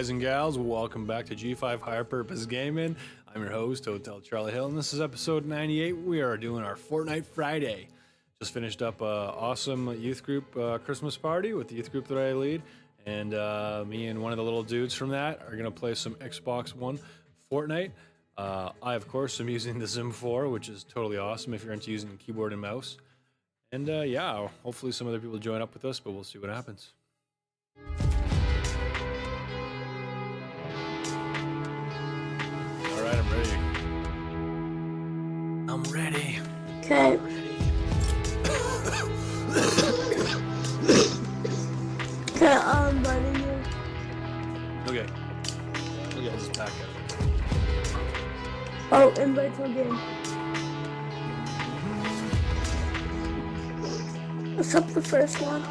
Guys and gals. Welcome back to G5 Higher Purpose Gaming. I'm your host, Hotel Charlie Hill, and this is episode 98. We are doing our Fortnite Friday. Just finished up an awesome youth group uh, Christmas party with the youth group that I lead, and uh, me and one of the little dudes from that are gonna play some Xbox One Fortnite. Uh, I, of course, am using the XIM 4, which is totally awesome if you're into using keyboard and mouse. And uh, yeah, hopefully some other people join up with us, but we'll see what happens. Right, I'm ready. I'm ready. Okay. okay, um, I'm inviting you. Okay. Okay, just back up. Oh, invite to a game. What's up the first one?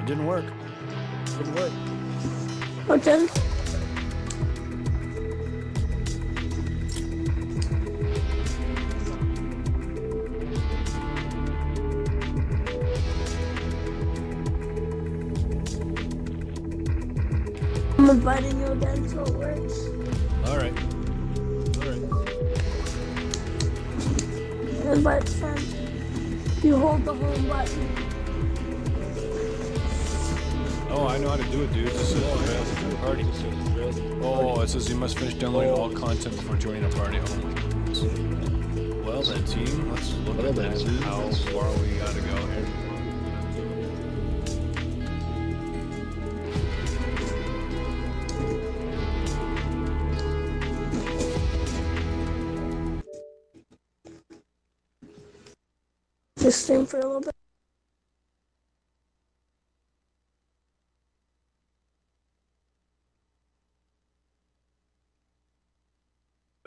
It didn't work. Didn't work. Oh, what then? You again so it works. All right. All right. Invite friend. You hold the home button. Oh, I know how to do it, dude. This is available to the party. Oh, it says you must finish downloading all content before joining a party. Oh my goodness. Well then, team, let's look at that. How far we gotta go here.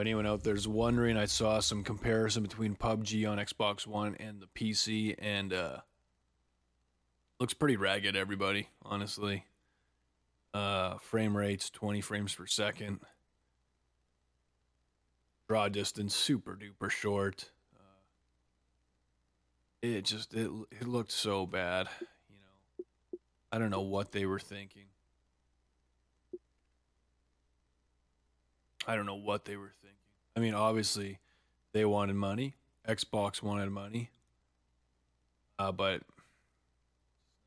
Anyone out there's wondering, I saw some comparison between PUBG on Xbox One and the PC, and uh, looks pretty ragged. Everybody, honestly, uh, frame rates 20 frames per second, draw distance super duper short. Uh, it just it it looked so bad. You know, I don't know what they were thinking. I don't know what they were thinking. I mean, obviously, they wanted money. Xbox wanted money, uh, but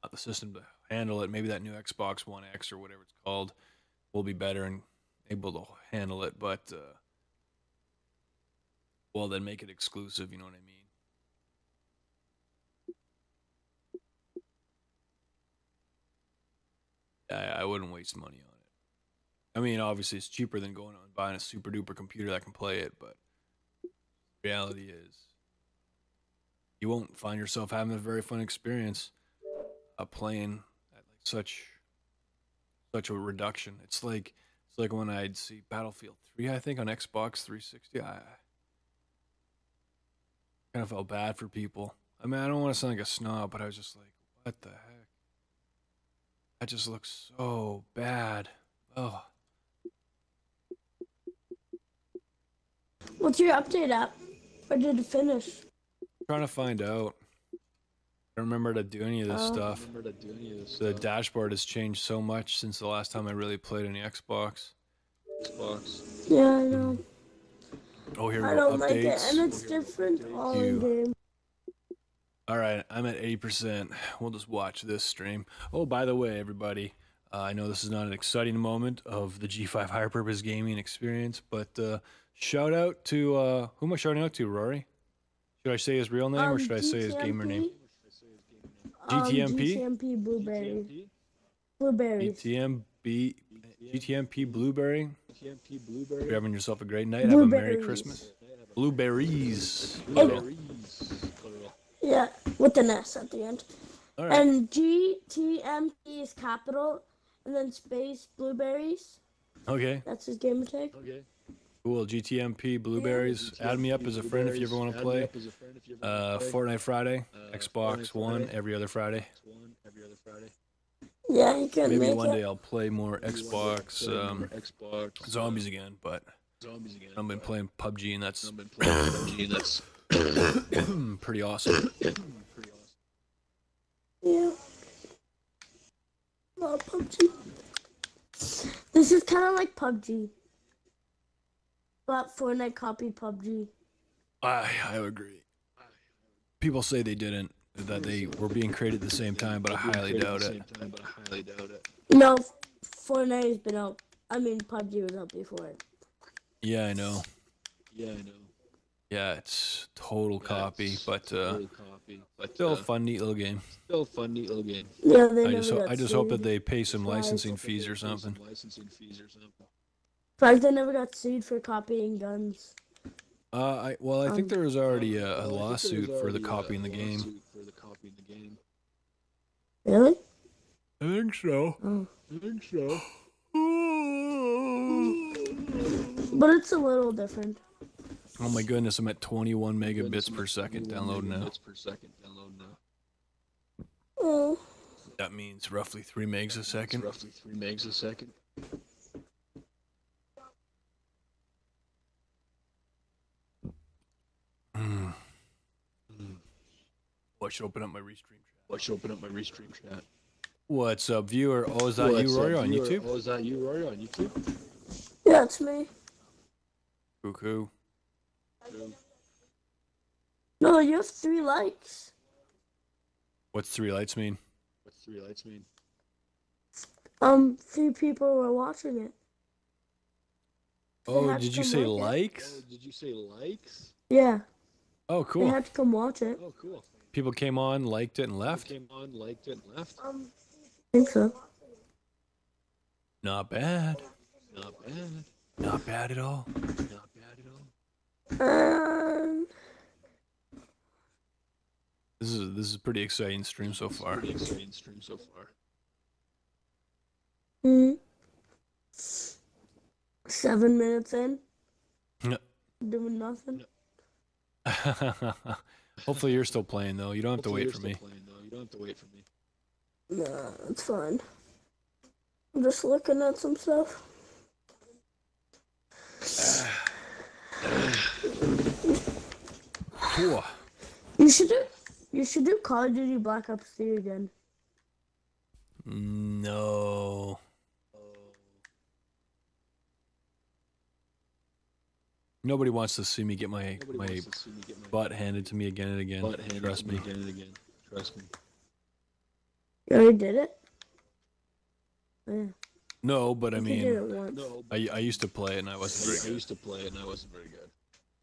not the system to handle it. Maybe that new Xbox One X or whatever it's called will be better and able to handle it. But uh, well, then make it exclusive. You know what I mean? I, I wouldn't waste money on. I mean, obviously, it's cheaper than going and buying a super duper computer that can play it, but reality is you won't find yourself having a very fun experience uh, playing at like such such a reduction. It's like it's like when I'd see Battlefield 3, I think on Xbox 360. I kind of felt bad for people. I mean, I don't want to sound like a snob, but I was just like, what the heck? That just looks so bad. Oh. What's your update app? Where did it finish? trying to find out. I don't remember to do any of this Oh. stuff. The dashboard has changed so much since the last time I really played any Xbox. Xbox. Yeah, I know. Oh, here we go. I go. don't like it, and it's different all in game. All right, I'm at 80%. We'll just watch this stream. Oh, by the way, everybody, uh, I know this is not an exciting moment of the G5 Higher Purpose Gaming experience, but uh, shout out to uh, who am I shouting out to, Rory? Should I say his real name or Um, should I say his gamer name? GTMP? Um, GTMP? GTMP Blueberry. Blueberries. GTMB, GTMP Blueberry. GTMP blueberry. You're having yourself a great night. Have a Merry Christmas. Blueberries. It- Yeah, with an S at the end. All right. And GTMP is capital, and then space blueberries. Okay. That's his gamer tag. Cool. GTMP Blueberries. Add me up as a friend if you ever want to play. Uh, Fortnite Friday, Xbox One every other Friday. Yeah, you can Maybe make one it. day I'll play more Xbox um, Xbox zombies again, but zombies again. I've been playing PUBG and that's I've been playing PUBG. That's pretty awesome. Yeah. Well, PUBG. This is kind of like PUBG, but Fortnite copied PUBG. I I agree. People say they didn't, that they were being created at the same time, but I highly doubt it. Time, but I highly doubt it. No, Fortnite has been out. I mean, PUBG was out before. Yeah, I know. Yeah, I know. Yeah, it's total Yeah, copy, it's but uh, total copy, but still a uh, fun, neat little game. still a fun, neat little game. Yeah, they I never just ho- I just hope that they pay some licensing fees or pay some something. Licensing fees or something. In fact, they never got sued for copying guns. Uh, I well, I Um, think there was already a, Well, I a think lawsuit for the already copying the game. For the copying the game. Really? I think so. Oh. I think so. But it's a little different. Oh my goodness, I'm at 21 megabits per second download now. Per second download now. Oh. That means roughly three megs a It's second. roughly three megs a second. Mm. Oh, I should open up my restream chat. I should open up my restream chat. What's up, viewer? Oh, is that What's you, Rory, on viewer? YouTube? Oh, is that you, Rory, on YouTube? Yeah, it's me. Cuckoo. No, you have three likes. What's three lights mean? What's three lights mean? Um, three people were watching it. Oh, did you say watch likes? Oh, did you say likes? Yeah, Oh, cool. they cool. had to come watch it. Oh, cool. People came on, liked it, and Who left. Came on, liked it, and left. Um, I think so. Not bad. Not bad. Not bad at all. Not bad at all. Um, This is this is a pretty exciting stream so far. Pretty exciting stream so far. hmm. Seven minutes in, No. doing nothing. Hopefully you're still playing though. You don't have to wait you're for still me. Playing. You don't have to wait for me. Nah, it's fine. I'm just looking at some stuff. Whew. You should do. You should do Call of Duty Black Ops 3 again. No. Nobody wants to see me get my Nobody my wants to see me get my butt handed to me again and again. butt Trust me me. again and again. Trust me. You already did it. Yeah. No, but I think you did mean, it once. I, I used to play it and I wasn't I, very I used to play it and I wasn't very good.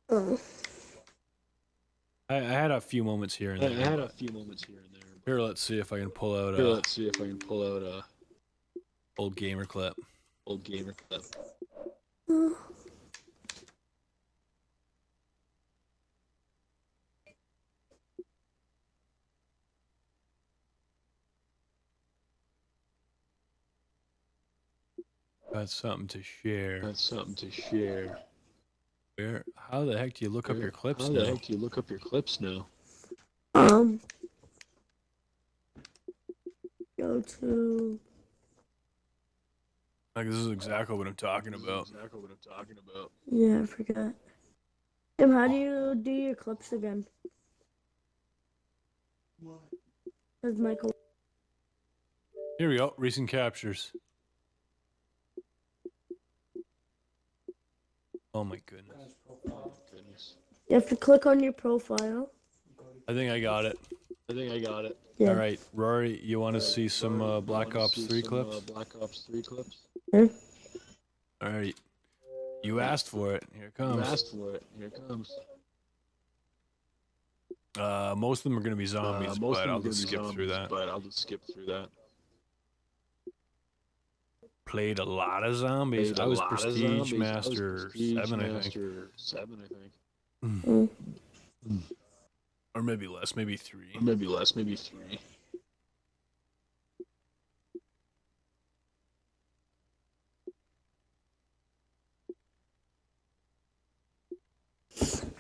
Oh. I, I had a few moments here and I, I there. had a few moments here and there. Here, let's see if I can pull out Here, a let's see if I can pull out a old gamer clip. old gamer clip. Oh. Got something to share. That's something to share. Where? How the heck do you look up your clips now? How the heck do you look up your clips now? Um. Go to. Like this is exactly what I'm talking This is about. exactly what I'm talking about. Yeah, I forgot. Tim, how do you do your clips again? Says Michael. Here we go. Recent captures. Oh my goodness. Goodness. You have to click on your profile. I think I got it. I think I got it. Yeah. All right, Rory, you want to see some uh, Black Ops see 3 some, clips? Uh, Black Ops 3 clips? Huh? All right. You asked for it. Here it You comes. asked for it. Here it comes. Uh, most of them are going to be zombies, Uh, most but of them I'll are gonna just be skip through that. But I'll just skip through that. Played a lot of zombies. Played I a was Prestige. I was Master Prestige 7, I think. Master 7, I think. Mm. Or maybe less, maybe 3. Or maybe less, maybe 3.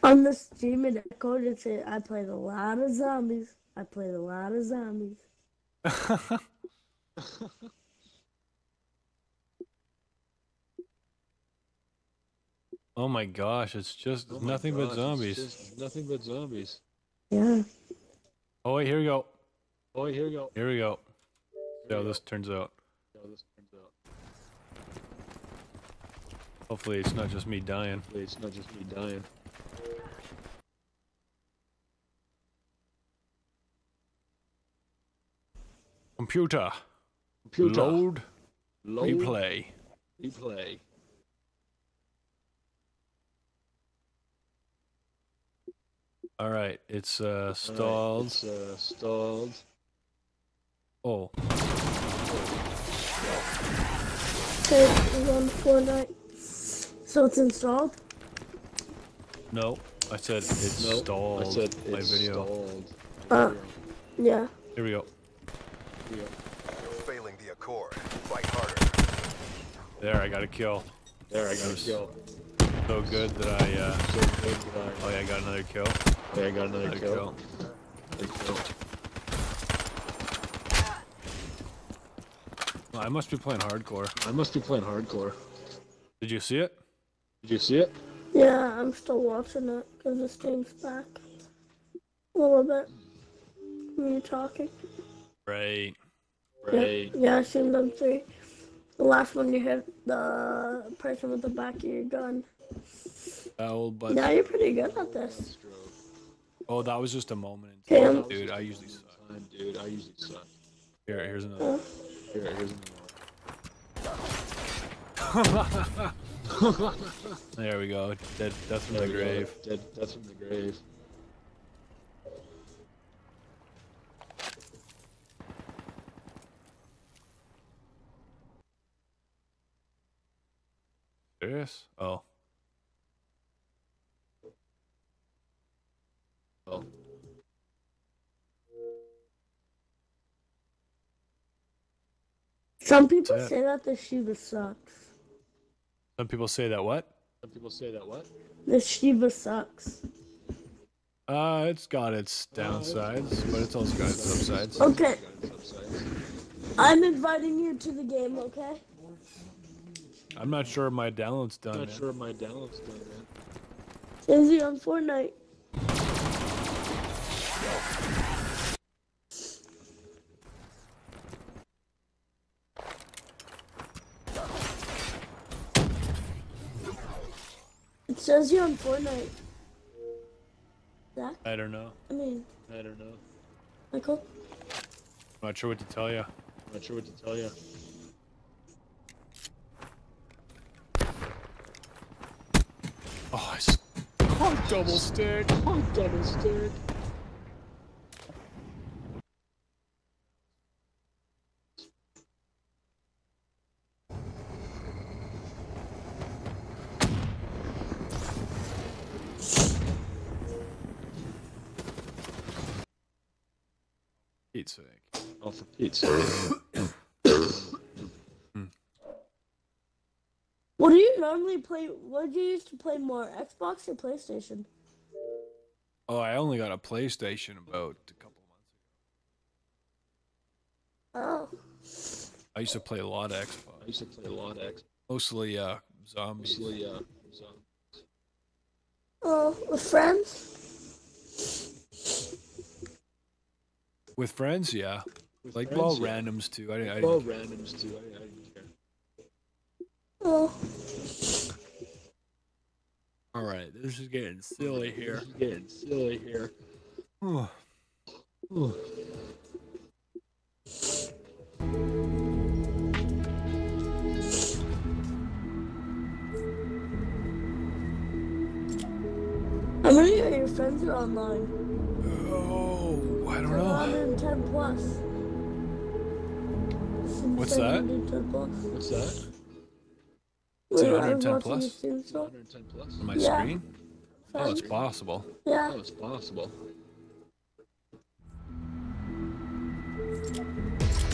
On the stream it echoed it said I played a lot of zombies. I played a lot of zombies. oh my gosh, it's just Oh nothing gosh, but it's zombies. just nothing but zombies. Yeah. Oh, wait, here we go. Oh, wait, here we go. Here we go. See how this turns out. how this turns out. Hopefully, it's not just me dying. Hopefully it's not just me dying. Computer, Computer. load, Load. replay. Replay. All right, it's uh, Alright, stalled. It's uh, stalled. Oh, Okay, it's on Fortnite. So it's installed? no, I said it's No, stalled. I said my video. stalled. Uh, yeah. Here we go. Yeah. Failing the Accord. Fight harder. There, I got a kill. There, I got a kill. So good that I. Uh, So good that oh yeah, I got another kill. I, I got another Another kill. kill. Another kill. Well, I must be playing hardcore. I must be playing hardcore. Did you see it? Did you see it? Yeah, I'm still watching it because the stream's back. A little bit. Me talking. Right. Yeah, Right. yeah, I seen them three. The last one you hit the person with the back of your gun. Oh, but Yeah, you're pretty good at this. Stroke. oh, that was just a moment in Cam. time, dude. I usually suck. Time, dude. I usually suck. Here, here's another. Uh, Here, here's another. There we go. Dead, death from another. the There we go. grave. Dead. That's from the grave. Serious? Oh. Some people That's it. say that the Shieva sucks. Some people say that what? Some people say that what? The Shieva sucks. Uh, it's got its downsides, but it's also got its upsides. Okay, Got its upsides. I'm inviting you to the game, okay? I'm not sure if my download's done. I'm not man. sure if my download's done yet. Izzy on Fortnite. Says you on Fortnite. Zach? I don't know. I mean, I don't know. Michael? I'm not sure what to tell you. I'm not sure what to tell you. Oh, I s- oh, double stick. Oh, double stick. Pete's sake. Oh, for Pete's sake. What do you normally play? What do you used to play more, Xbox or PlayStation? Oh, I only got a PlayStation about a couple months. Ago. Oh, I used to play a lot of Xbox. I used to play a lot of X. mostly uh zombies. Mostly, uh, so. oh, with friends? With friends, yeah. With Like friends, well, yeah. randoms too. I, I Well, didn't- randoms too. I, I didn't care. Oh, All right, this is getting silly here. This is getting silly here. Oh, Ooh. how many of your friends are online? Uh, I don't know. 110 plus. What's that? Plus. What's that? It's 110 plus. 110 plus. On my yeah. screen? Oh, it's possible. Yeah. Oh, it's possible.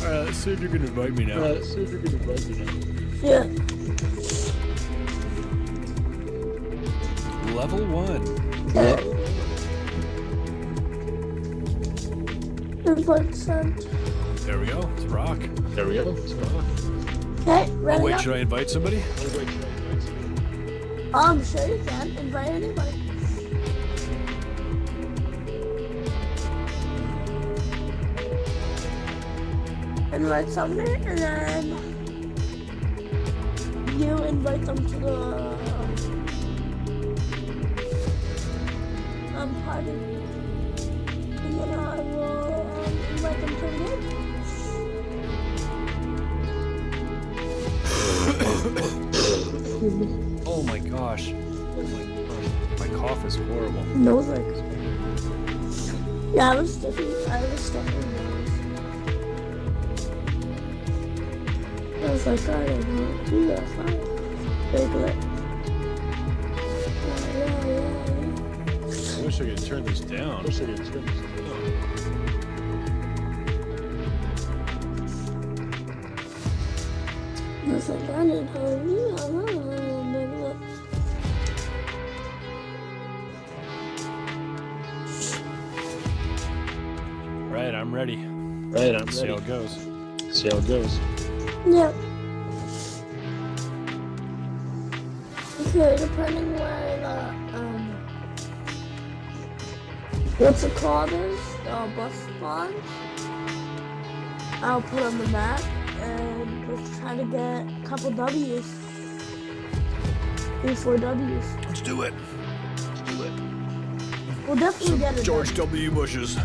Alright, let's see if you can invite me now. Let's see if you invite me now. Yeah. Level one. Yeah. There we go. It's rock. There we go. It's rock. Okay, ready. Oh, wait, should I invite somebody? Um, sure you can. Invite anybody. Invite somebody, and then you invite them to the um, party. Oh my gosh. Oh my gosh. My cough is horrible. Nose like. Yeah, I was stuffy. I was stuffy nose. I was like, I don't know. Do that fine. Big lip. Yeah, yeah, yeah. I wish I could turn this down. I wish I could turn this down. I was like, I didn't know. Yeah, I don't know. Right, I'm See how it goes. See how it goes. Yeah. Okay, depending where the um what's it called is the bus spawns, I'll put on the map and let's try to get a couple W's. Three, four W's. Let's do it. Let's do it. We'll definitely get it. George W. Bushes.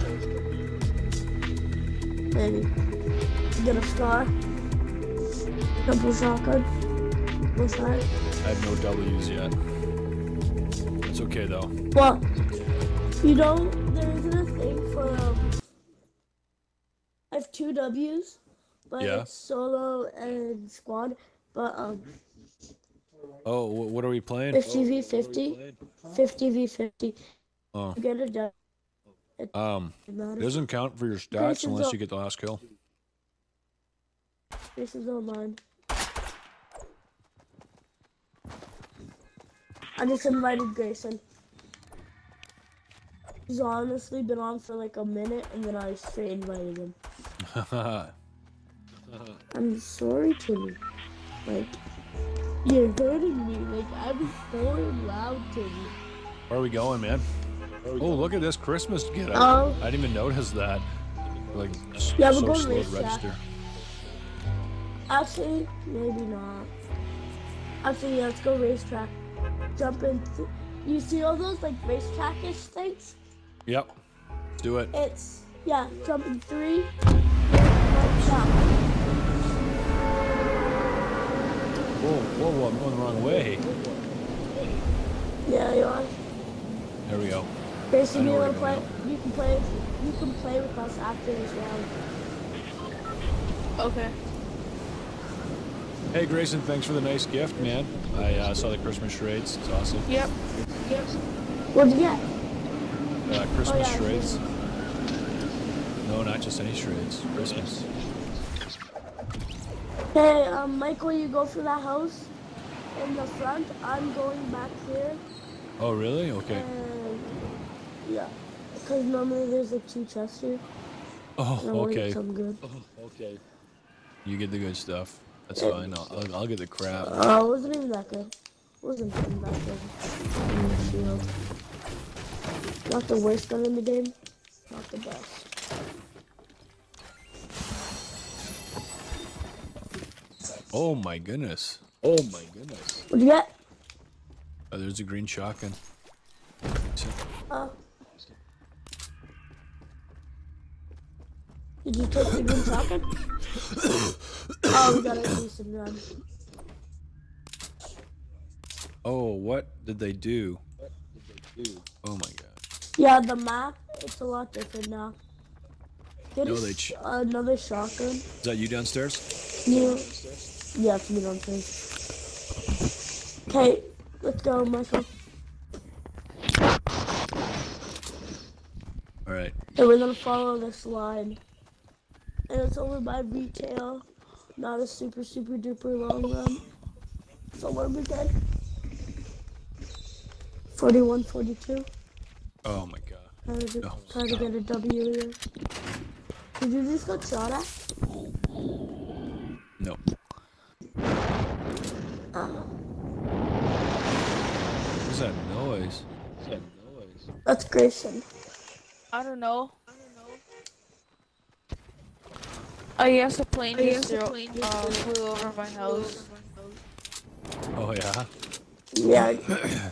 Maybe. Get a star. Double shotgun. One side. I have no W's yet. It's okay though. Well, you know, there isn't a thing for um. I have two W's, but Yeah. it's solo and squad. But um, Oh, what are we playing? 50 v 50, 50 v 50. Oh, You get a W. um, It doesn't count for your stats unless you get the last kill. This is online. I just invited Grayson. He's honestly been on for like a minute, and then I straight invited him. I'm sorry, Timmy. Like, you're hurting me. Like, I'm so loud, Timmy. Where are we going, man? Where Oh, oh look at this Christmas get up. Oh. I didn't even notice that. Like, s- Yeah, we're so going slow to register. Actually, maybe not. Actually, yeah, let's go racetrack. Jump in. th- you see all those, like, racetrackish things? Yep. Let's do it. It's, yeah, jump in three. jump. Whoa, whoa, whoa, I'm going the wrong way. Yeah, you are. There we go. Grayson, I you where wanna play? go You can play. You can play with us after this round. Okay. Hey, Grayson, thanks for the nice gift, man. I uh, saw the Christmas charades. It's awesome. Yep. Yep. What'd you get? Uh, Christmas Oh, yeah. charades. No, not just any charades. Christmas. Hey, um, Michael, you go for that house in the front. I'm going back here. Oh, really? Okay. And yeah, because normally there's like two chests here. Oh, And I want okay. some good. Oh, okay. You get the good stuff. That's fine. I'll, I'll, I'll get the crap. Oh, it wasn't even that good. It wasn't even that good. Shield. Not the worst gun in the game. Not the best. Oh my goodness. Oh my goodness. What'd you get? Oh, there's a green shotgun. Oh. Did you take the green shotgun? oh, we got a decent run. Oh, what did they do? Dude. Oh my god. Yeah, the map, it's a lot different now. Get No, a sh- another shotgun. Is that you downstairs? You, yeah, it's me on face. Okay, let's go, Michael. All right. And we're gonna follow this line. And it's over by retail. Not a super, super duper long run. So where we good? 41, 42. Oh my god. Trying to, No, trying to get a W here. Did you just get shot at? No. What's that noise? What's that noise? That's Grayson. I don't know. I guess a plane just zero, uh, flew over my house. Oh yeah. Yeah.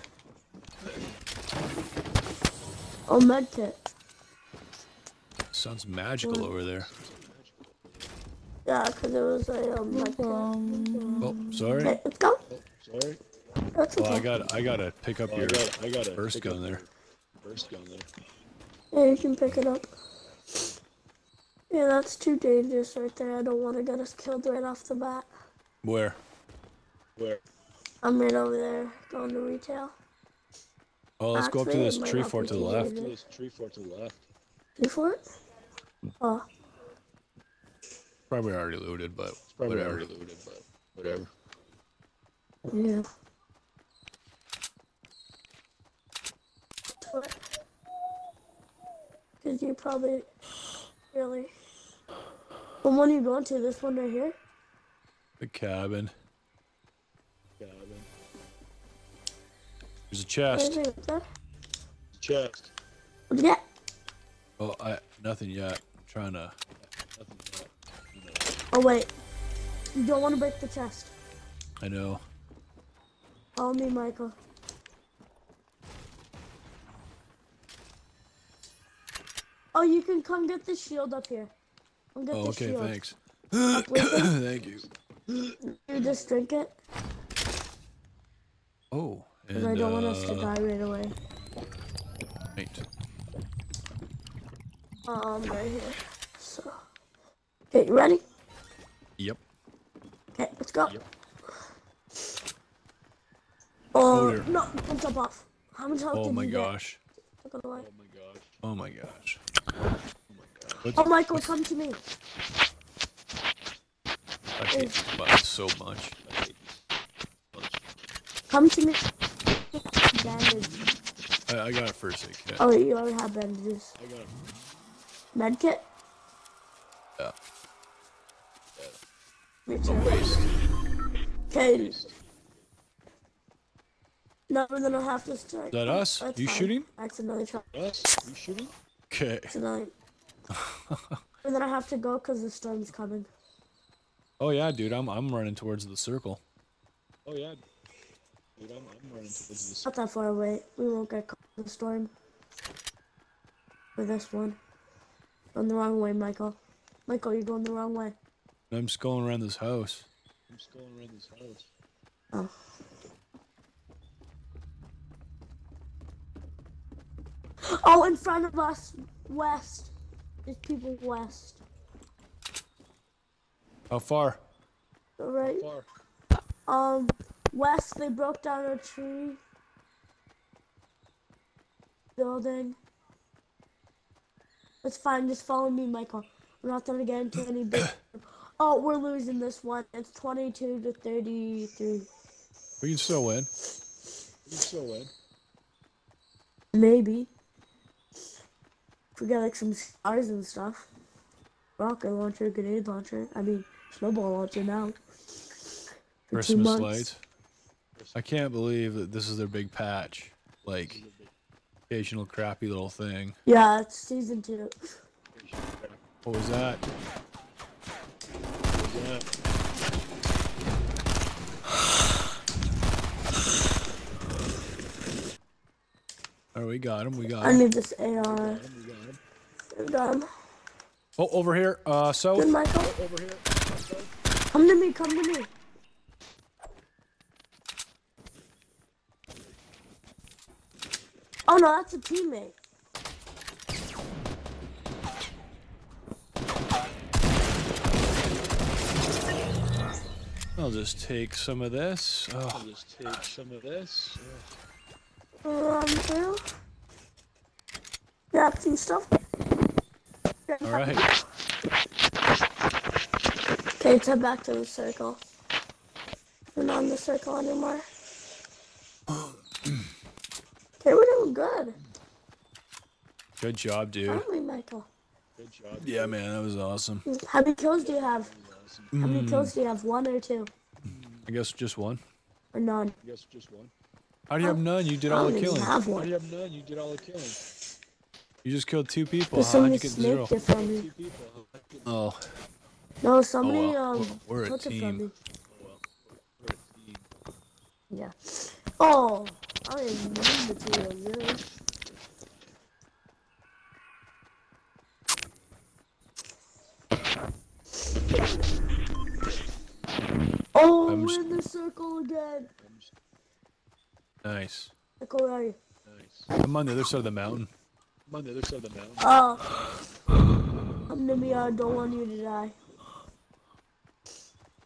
oh, medkit. Sounds magical over there. Yeah, because it was a um, medkit. Oh, sorry. Okay, let's go. Oh, sorry. That's Well, I got I gotta pick up Oh, I your got, I got a first gun there. First gun there. Yeah, you can pick it up. Yeah, that's too dangerous right there. I don't want to get us killed right off the bat. Where? Where? I'm right over there going to retail. Oh, let's go up to this tree fort to the left. This tree fort to the left. You for it? Oh, Probably already looted, but It's probably whatever. already looted, but whatever. yeah. Because you probably really. The one are you going to? This one right here? The cabin. Cabin. There's a chest. Anything up there? Chest. What'd? Oh, I nothing yet. I'm trying to. Nothing yet. Oh, wait. You don't want to break the chest. I know. Follow me, Michael. Oh, you can come get the shield up here. Come get Oh, okay. shield. Thanks. Up with it. Thank you. You just drink it. Oh, Because and I don't want us to uh, die right away. right. Um, right here. So. Okay, you ready? Yep. Okay, let's go. Yep. Oh, dear. no, don't jump off. How much health Oh did my you gosh. get? Took it away. Oh my gosh. Oh my gosh. Oh, Michael, come to me. I hate this button so much. I hate this bunch. Come to me. Bandage. I, I got a first aid kit. Oh, wait, you already have bandages. I got Medkit? Yeah. Me too. Waste. Okay. No, we're gonna have to start. Is that us? That's You fine. shooting? That's another try. Us? You shooting? Okay. Tonight. We're gonna have to go because the storm's coming. Oh yeah, dude. I'm I'm running towards the circle. Oh yeah. Dude, I'm, I'm running towards this. Not that far away. We won't get caught in the storm. For this one. Going the wrong way, Michael. Michael, you're going the wrong way. I'm just going around this house. I'm just going around this house. Oh. Oh, in front of us, west. There's people west. How far? Right. Far. Um, west. They broke down a tree. Building. It's fine. Just follow me, Michael. We're not gonna get into any big. Oh, we're losing this one. It's 22 to 33. We can still win. You still win. Maybe. We get like some stars and stuff. Rocket launcher, grenade launcher. I mean, snowball launcher now. For two Christmas lights. I can't believe that this is their big patch. Like, occasional crappy little thing. Yeah, it's season two. What was that? Yeah. Oh, we got him. We got I him. need this AR. We got him. I'm done. Oh, over here. Uh, Good, south. Michael. Over here. Come to me, come to me. Oh no, that's a teammate. I'll just take some of this. Oh, I'll just take some of this. Run through. Grab some stuff. all right. Okay, let's head back to the circle. We're not in the circle anymore. Okay, we're doing good. Good job, dude. Aren't Michael? Good job. Yeah, man, that was awesome. How many kills do you have? How Mm. many kills do you have? One or two? I guess just one. Or none? I guess just one. How do you have none? You did all the killing. have one. do you have none? You did all the killing. You just killed two people. Because How'd somebody you get zero? snaked it from me. Oh, No, somebody well. um We're- took it team. from me. Oh well. Yeah. Oh, I even need materials, really. Oh, I'm we're in the circle again. Nice. Echo, where are you? Nice. I'm on the other side of the mountain. I'm on the other side of the mountain. Oh. I'm gonna be, I don't want you to die.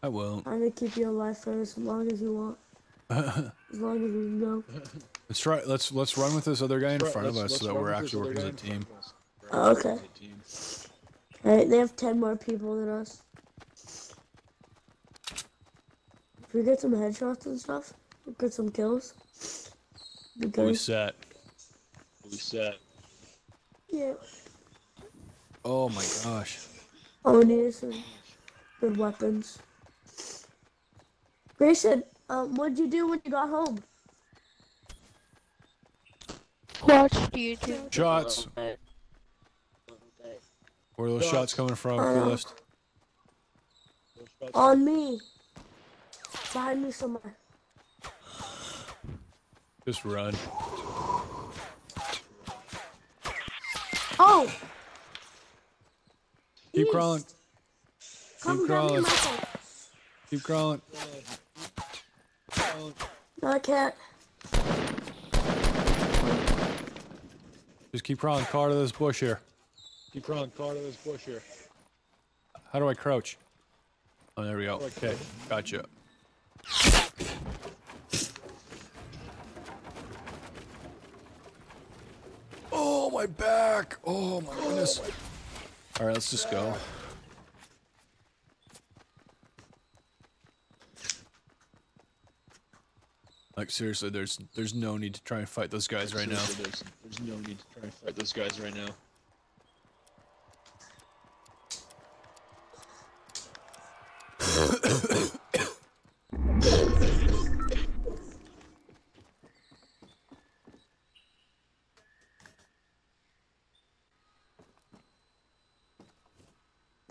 I won't. I'm gonna keep you alive for as long as you want. As long as we can go. Let's try. Let's let's run with this other guy in front of let's- us so that we're actually working as a team. front of us. We're Oh, okay. a. Alright, they have 10 more people than us. If we get some headshots and stuff, we get some kills. Be We set. We set. Yeah. Oh my gosh. Oh, we need some good weapons. Grayson, um, what'd you do when you got home? Watch YouTube. Shots. Where are those shots Shots. coming from? Uh, Coolest. On me. Behind me somewhere. Just run. Oh! Keep East. crawling. Come Keep crawling. Keep crawling. No, I can't. Just keep crawling. Call to this bush here. Keep crawling. Call to this bush here. How do I crouch? Oh, there we go. Okay, gotcha. My back. Oh, my goodness. All right, let's just go. Like seriously, there's there's no need to try and fight those guys right now. There's, there's no need to try and fight those guys right now.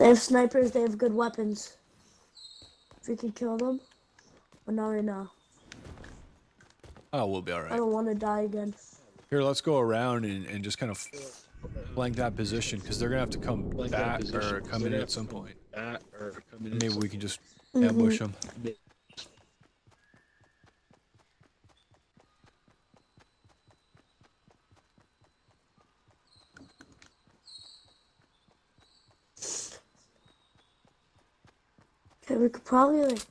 They have snipers, they have good weapons. If we can kill them. But not right now. Oh, we'll be alright. I don't want to die again. Here, let's go around and, and just kind of flank that position because they're gonna have to come Flank back position, or 'cause come in at some have to come point. At or come in. Maybe we can just Mhm. ambush them. some- Okay, we could probably like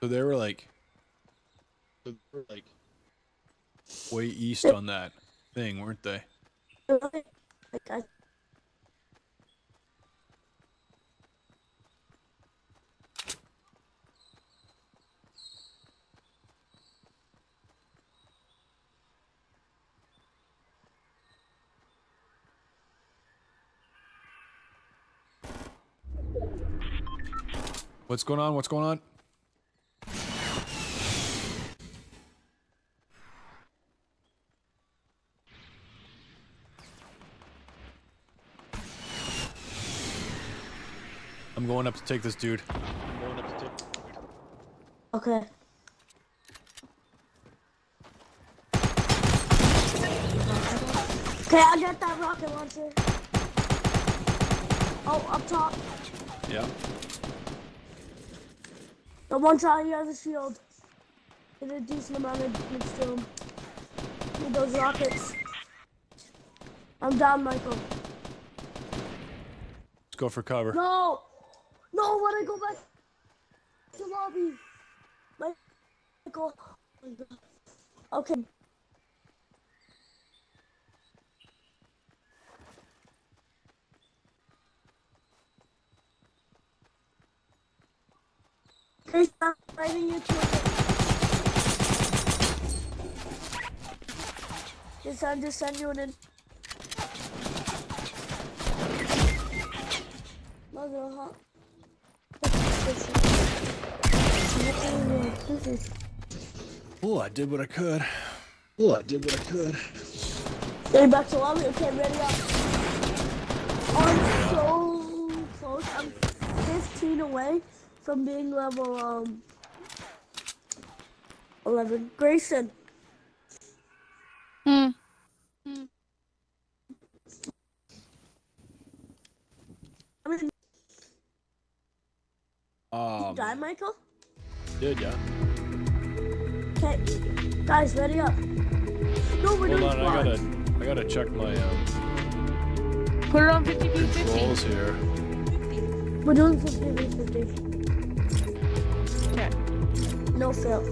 So they were like So we're like, way east on that thing, weren't they? like I What's going on? What's going on? I'm going up to take this dude. I'm going up to take. okay. Okay, I got that rocket launcher. Oh, up top. Yeah. The one shot he has a shield. Did a decent amount of damage to him. Need those rockets. I'm down, Michael. Let's go for cover. No! No, when I go back to lobby. Michael. Oh my God. Okay. Chris, I'm driving you to a Just I'm send you an. Mother, huh? Oh, I did what I could. Oh, I did what I could. Getting back to lobby. Okay, ready up. I'm so close. I'm 15 away from being level um 11. Grayson, Hmm. I mean, Um, die, Michael? did ya? Okay, guys, ready up. No, we're Hold doing on, I gotta. I gotta check my um, Put it on 50 v 50. controls here. We're doing 50 v 50. Okay. No fail.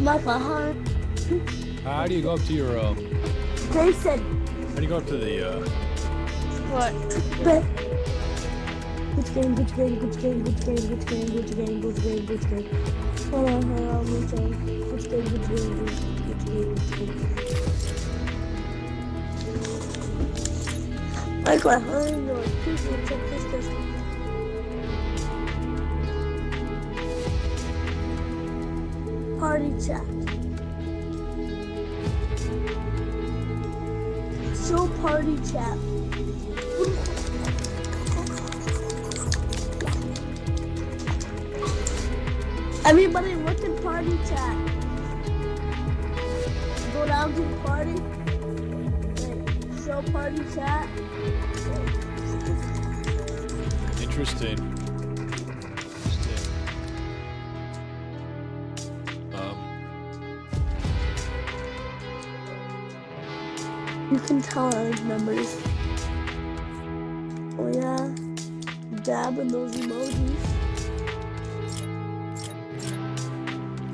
Michael, huh? How do you go up to your um? Grayson, How do you go up to the uh? What? bet. Which game, which game, which game, which game, which game, which game, which game, which game? Hold on, hold on, which game, which game, which game, which which game, which game? Michael, hang on, please don't check this chat. Show party chat. Everybody look in party chat. Go down to the party. Show party chat. Interesting. Can tell those numbers. Oh yeah. Dabbing those emojis.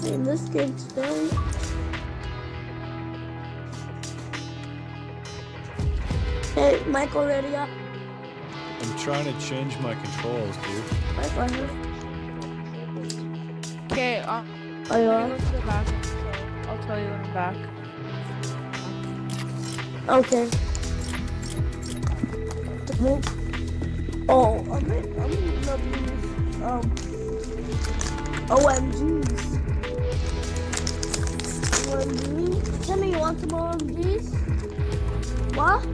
In this game today. Hey, Michael, ready up? I'm trying to change my controls, dude. Michael, here. Okay, uh, Oh, you I'm are? gonna go to the bathroom, so I'll tell you when I'm back. Okay. Oh, I'm gonna, I'm gonna use um OMGs. OMG. Timmy, you want some OMGs? What?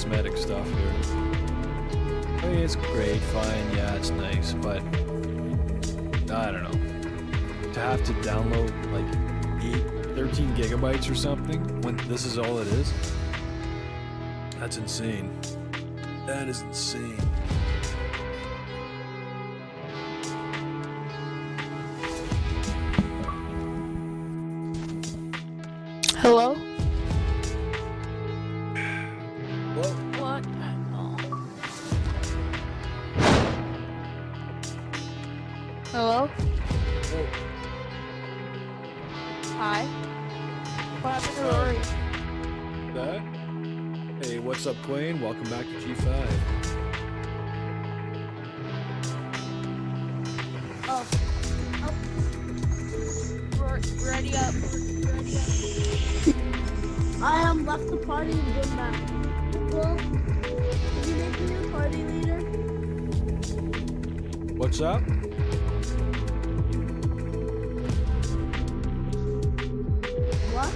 Cosmetic stuff here. I mean, it's great, fine, yeah, it's nice, but I don't know. To have to download like eight, 13 gigabytes or something when this is all it is, that's insane. That is insane. Up? What?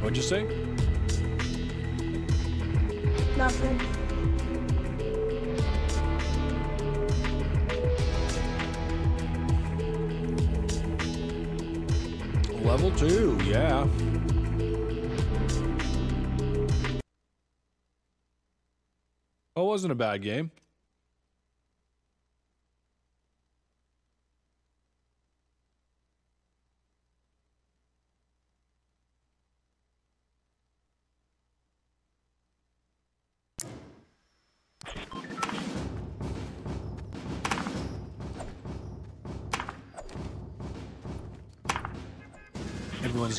What'd you say? Nothing. Level two, yeah. Oh, wasn't a bad game.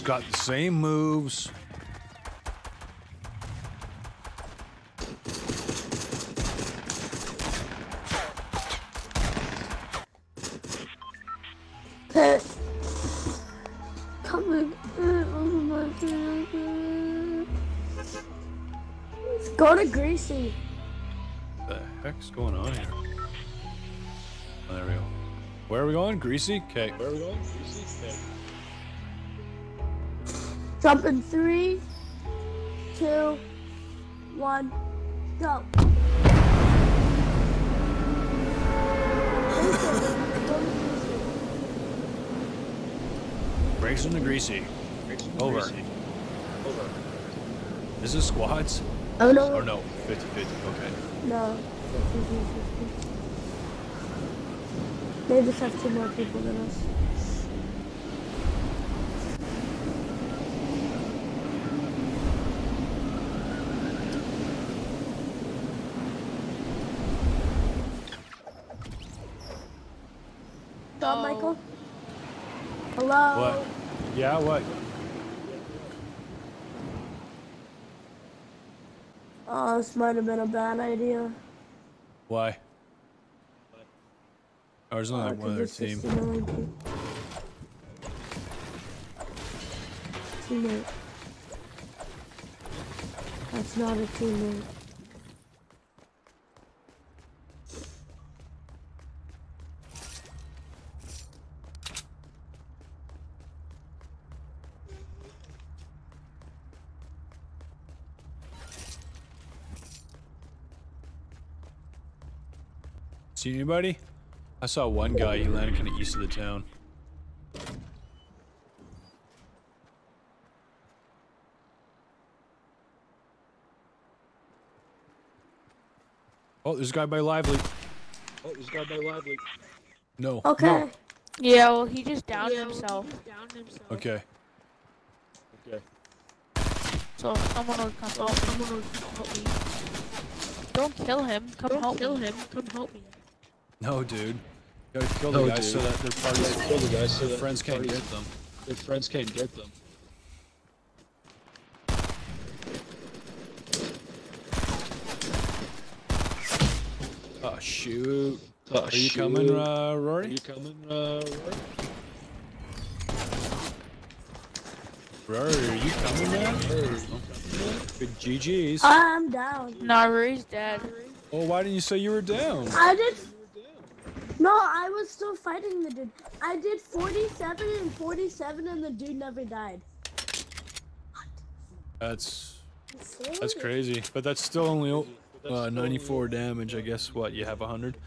Got the same moves. Okay. Coming. Over my shoulder. Let's go to Greasy. What the heck's going on here? Oh, there we go. Where are we going? Greasy? Okay. Where are we going? Okay. Jump in three, two, one, go. Breaks into Greasy. Over. Greasy. Over. Is this squads? Oh no. Or no? 50 50. Okay. No. They just have two more people than us. No. Michael. Hello. What? Yeah, what? Oh, this might have been a bad idea. Why? Or is Uh, another one other team? Teammate. That's not a teammate. See anybody? I saw one guy. He landed kind of east of the town. Oh, there's a guy by Lively. Oh, this guy by Lively. No. Okay. No. Yeah, well, he just downed himself. Okay. Okay. So someone will come help. Someone will come help me. Don't kill him. Come help kill him. Come help me. No, dude. You gotta kill the No, guys so dude. that their parties, Kill the guys so their friends can't get them. Their friends can't get them. Oh shoot. Oh, Are you coming, shoot. uh, Are Rory? you coming, uh, Rory? Rory, are you coming, man? Good GG's. I'm down. Nah, Ray's dead. Oh, why didn't you say you were down? I did. No, I was still fighting the dude. I did 47 and 47, and the dude never died. What? That's that's crazy, but that's still only uh, 94 damage. I guess what you have 100.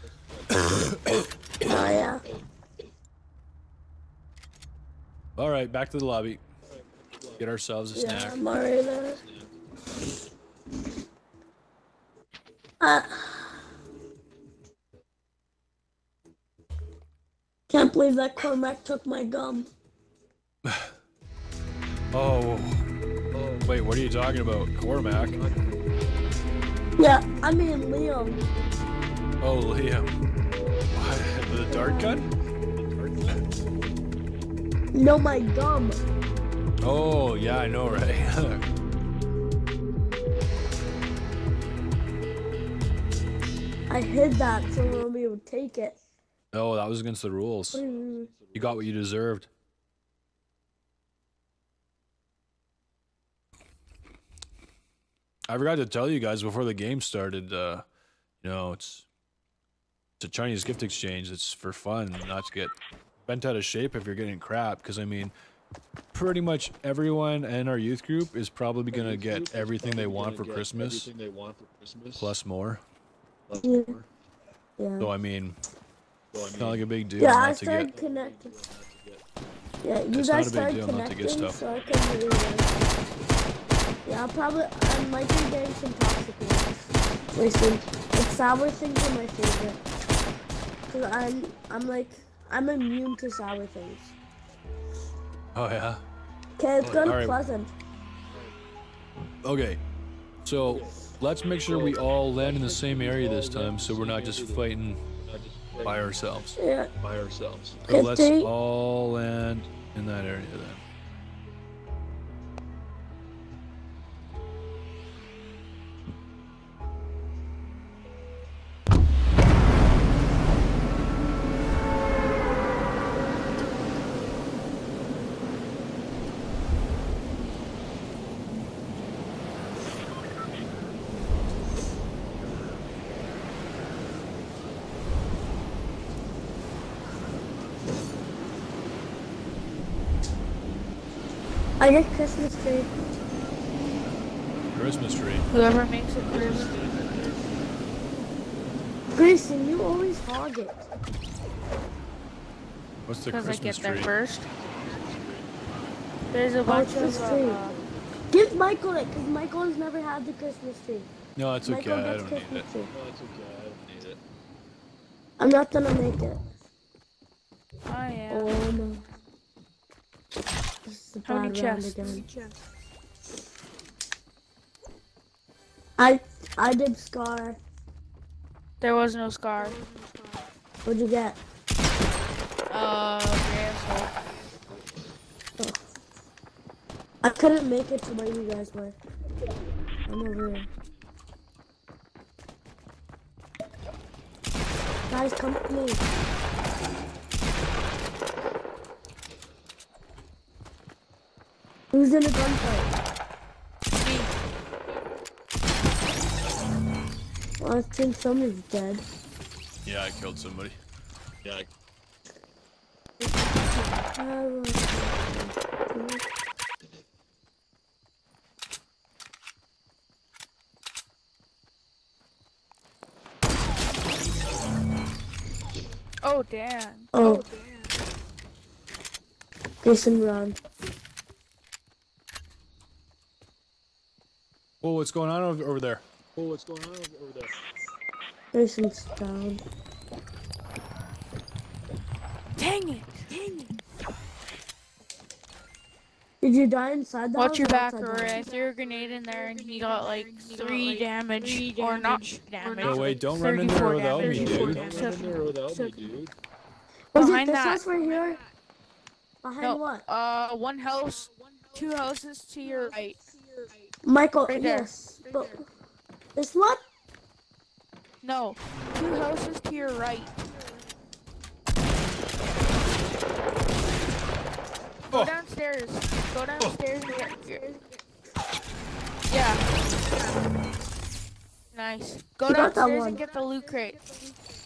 Oh yeah. All right, back to the lobby. Get ourselves a Yeah, snack. I'm already there. Uh, can't believe that Cormac took my gum. Oh, wait, what are you talking about, Cormac? Yeah, I mean Liam. Oh, Liam. What, the dart gun? No, my gum. Oh, yeah, I know, right? I hid that so nobody would take it. No, that was against the rules. You got what you deserved. I forgot to tell you guys before the game started. Uh, you know, it's it's a Chinese gift exchange. It's for fun, not to get bent out of shape if you're getting crap. Because I mean, pretty much everyone in our youth group is probably gonna get everything they want for Christmas Everything they want for Christmas. plus more. plus more. Yeah. So I mean, So, I mean, not like a big deal Yeah, I not started get. connecting. not Yeah, you It's guys a big started deal not to connecting, get stuff. so I can do it. Yeah, I'll probably, I might be getting some toxic ones. Listen, it's sour things are my favorite. Cause I'm, I'm like, I'm immune to sour things. Oh yeah. Okay, it's oh, gonna Alright. pleasant. Okay, so let's make sure we all land in the same area this time, so we're not just fighting not just by ourselves. Yeah, by ourselves. So let's all land in that area then. What's the Because I get Christmas there first. There's a bunch Christmas of tree. uh, Give Michael it, because Michael has never had the Christmas tree. No, it's okay. Michael I don't need it. tree. No, it's okay. I don't need it. I'm not gonna make it. Oh yeah. Oh no. This is a How many bad round again. I I did scar. There was no scar. What'd you get? Uh, asshole. I couldn't make it to where you guys were. I'm over here. Guys, come with me. Who's in a gunfight? Well, I think somebody's dead. Yeah, I killed somebody. Yeah, I Oh damn. Oh. Jason, run. Whoa, what's going on over, over there? Whoa, what's going on over, over there? Jason's down. Dang it. Dang it. Did you die inside the Watch house your back, outside the Rory. I threw a grenade in there and he got like three damage, or not damage. No, wait, don't run in there 34 without me, dude. Don't run in there without me, dude. Was Behind it this that. house right here? Behind No, what? uh, one house, two houses to your right. Michael, right there. yes. But this one? No, two houses to your right. Go Oh. downstairs. Go downstairs and get your... Yeah. Nice. Go You downstairs and get the loot crate.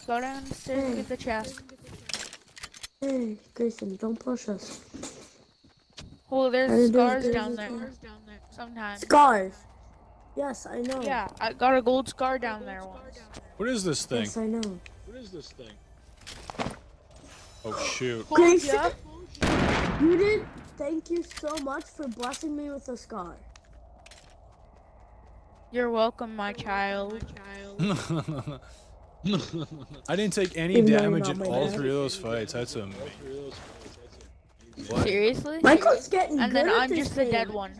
Go downstairs and get the chest. Hey, Grayson, don't push us. Well, I there's didn't do scars it. down there. Sometimes. Scars. Yes, I know. Yeah, I got a gold scar down there once. What is this thing? Yes, I know. What is this thing? Oh shoot. Grayson, you did. Thank you so much for blessing me with a scar. You're welcome, my child. I didn't take any Even though you're damage not in my all dad. three of those fights. That's amazing. What? Seriously? Michael's getting And good then at I'm this just the game. dead one.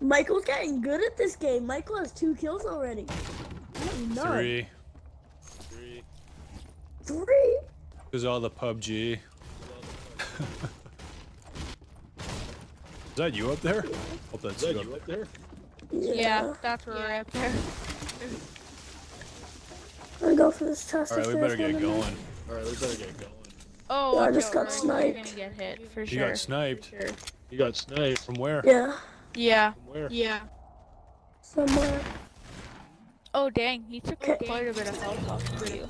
Michael's getting good at this game. Michael has two kills already. No. Three. Three. Three? Because all the PUBG. Is that you up there? Hope that's Is you that up you there. up there? Yeah, that's where we're up there. I go for this chest. Alright, if we better get one in there. going. Alright, we better get going. Oh, Yeah, I just got Rory, You're sniped. gonna get hit for You sure. got sniped. Sure. You got sniped. From where? Yeah, Yeah. From where? Yeah. somewhere. Oh dang, he took Okay. quite a bit of health off of you.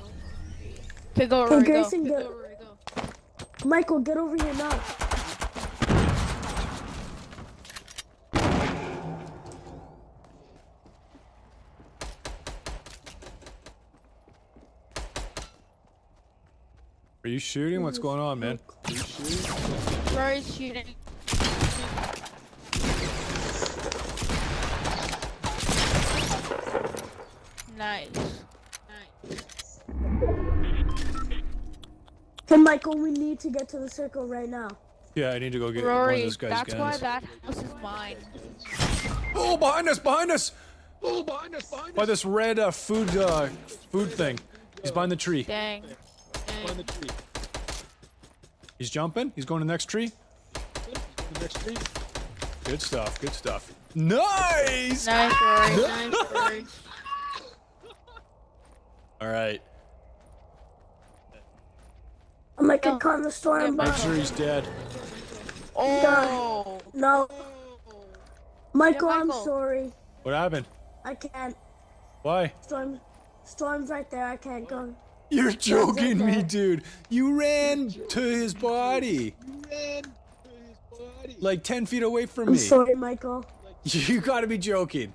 Okay, go, Hey, Rory, go. Grayson, Go, go. Rory, go. Michael, get over here now. Are you shooting? What's going on, man? Rory's shooting. Nice. Hey, Michael, we need to get to the circle right now. Yeah, I need to go get one of Rory, guy's that's why that house is mine. Oh, behind us! Behind us! Oh, behind us, behind By this red uh, food uh, food thing. He's behind the tree. Dang. Behind the tree. He's jumping. He's going to the next tree. The next tree. Good stuff. Good stuff. Nice. Nice, Rory. nice, Rory. All right. I'm like Oh. a caught in the storm. Yeah, Make but sure he's dead. Oh. no, Michael, I'm sorry. What happened? I can't. Why? Storm, storm's right there. I can't go. You're joking me, dude. You ran to his body. You ran to his body. like 10 feet away from me. I'm me. sorry, Michael. You gotta be joking.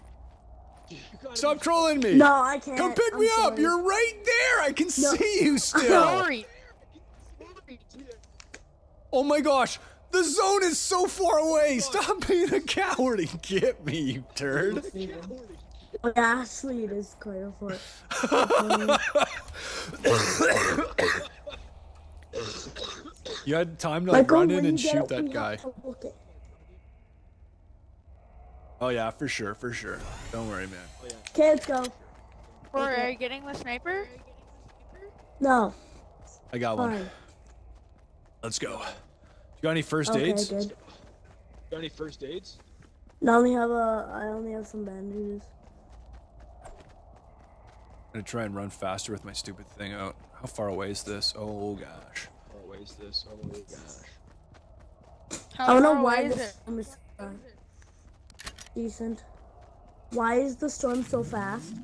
Stop trolling me. No, I can't. Come pick I'm me up. You're right there. I can No. see you still. Sorry. oh my gosh. The zone is so far away. Stop being a coward and get me, you turd. Oh, actually, it is quite a fort. You had time to like Michael, run in and shoot that guy. have to look it. Oh yeah, for sure, for sure. Don't worry, man. Okay, let's go. Or are you getting the sniper? No, I got one. fine. Let's go. Do you got any first Okay, aids? good. Got any first aids? I only have a. I only have some bandages. I'm gonna try and run faster with my stupid thing out. How far away is this? Oh gosh. Oh, wait, is this? Oh, gosh. How I don't know why is the it? storm is uh, decent. Why is the storm so fast?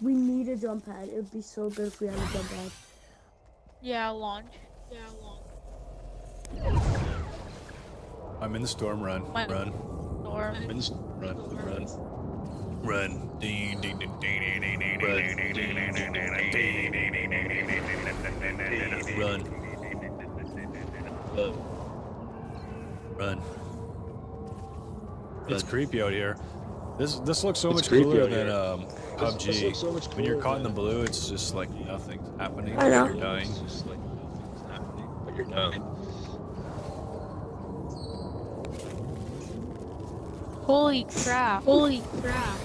We need a jump pad. It would be so good if we had a jump pad. Yeah, launch. Yeah, launch. I'm in the storm. Run, My- run, Or I'm in the storm. Run, run. Run. Run. Oh. Run. Run. It's creepy out here. This this looks so it's much cooler than um, PUBG. This, so when you're caught in the blue, it's just like nothing's happening. I know. You're dying. It's just like nothing's happening, but you're oh. dying. Holy crap! Holy crap!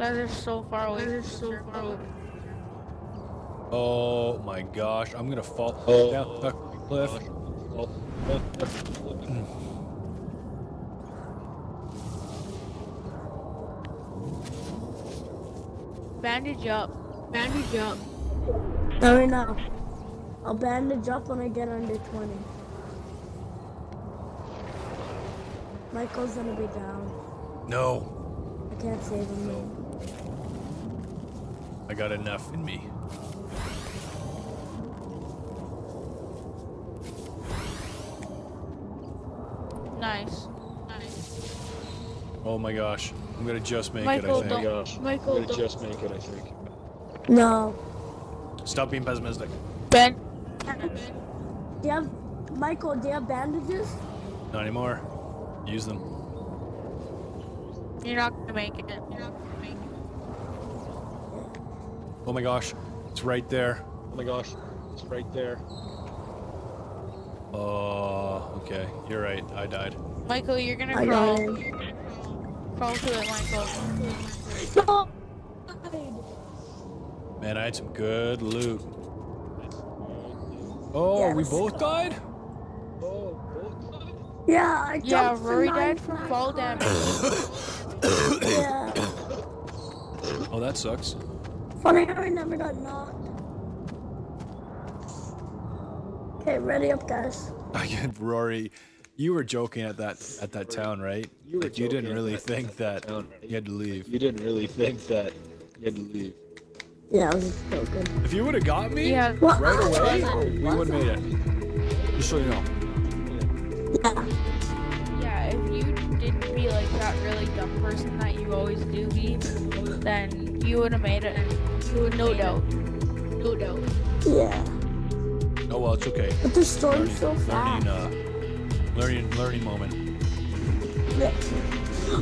Guys are so far away. They're so far away. Oh my gosh, I'm gonna fall Oh. down the cliff. Oh, oh, oh. Bandage up. Bandage up. No, right now. I'll bandage up when I get under 20. Michael's gonna be down. No, I can't save him. though. I got enough in me. Nice. Nice. Oh my gosh, I'm gonna just make Michael, it. I Oh my think. don't- gosh. Michael, I'm gonna don't- just make it, I think. No. Stop being pessimistic. Ben. Do you have, Michael, do you have bandages? Not anymore. Use them. You're not gonna make it. You're not gonna make it. Oh my gosh, it's right there. Oh my gosh. It's right there. Oh, okay. You're right. I died. Michael, you're gonna I crawl. got. Crawl to it, Michael. No. Man, I had some good loot. Oh, we both died? Oh, both sides? Yeah, I jumped Yeah, for Rory nine died from flat fall damage. Yeah. Oh, that sucks. Funny how I never got knocked. Okay, ready up, guys. Oh, I get Rory. You were joking at that at that town, right? You were like you didn't really that- think that town, right? you had to leave. You didn't really think that you had to leave. Yeah, I was joking. If you would have got me Yeah. What? right away, Oh, we would have made it. Just so you know. Yeah. Yeah, if you didn't be like that really dumb person that you always do be, then you would have made it. No doubt. No doubt. Yeah. Oh well, it's okay. But the storm's so Learning, fast. learning, uh, learning, learning moment. Yeah.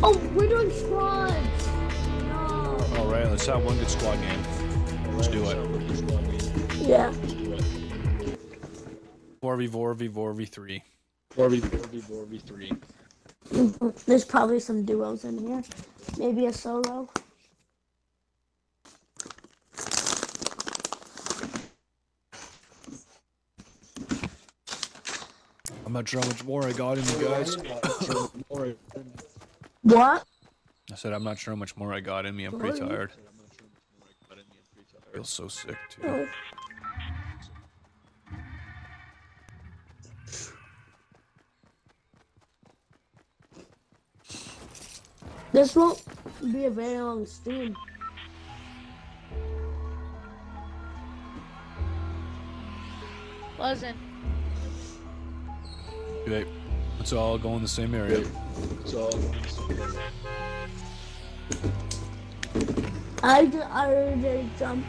Oh, we're doing squads. No. All right, let's have one good squad game. Let's do it. Yeah. Four v four v four v three. 4v4, v four v three. There's probably some duos in here. Maybe a solo. I'm not sure how much more I got in me, guys. What? I said I'm not sure how much more I got in me. I'm pretty tired. I feel so sick too. Oh. This won't be a very long stream. Wasn't. Okay, let's it's all going the same area. It's all going to somewhere. I, ju- I already jumped.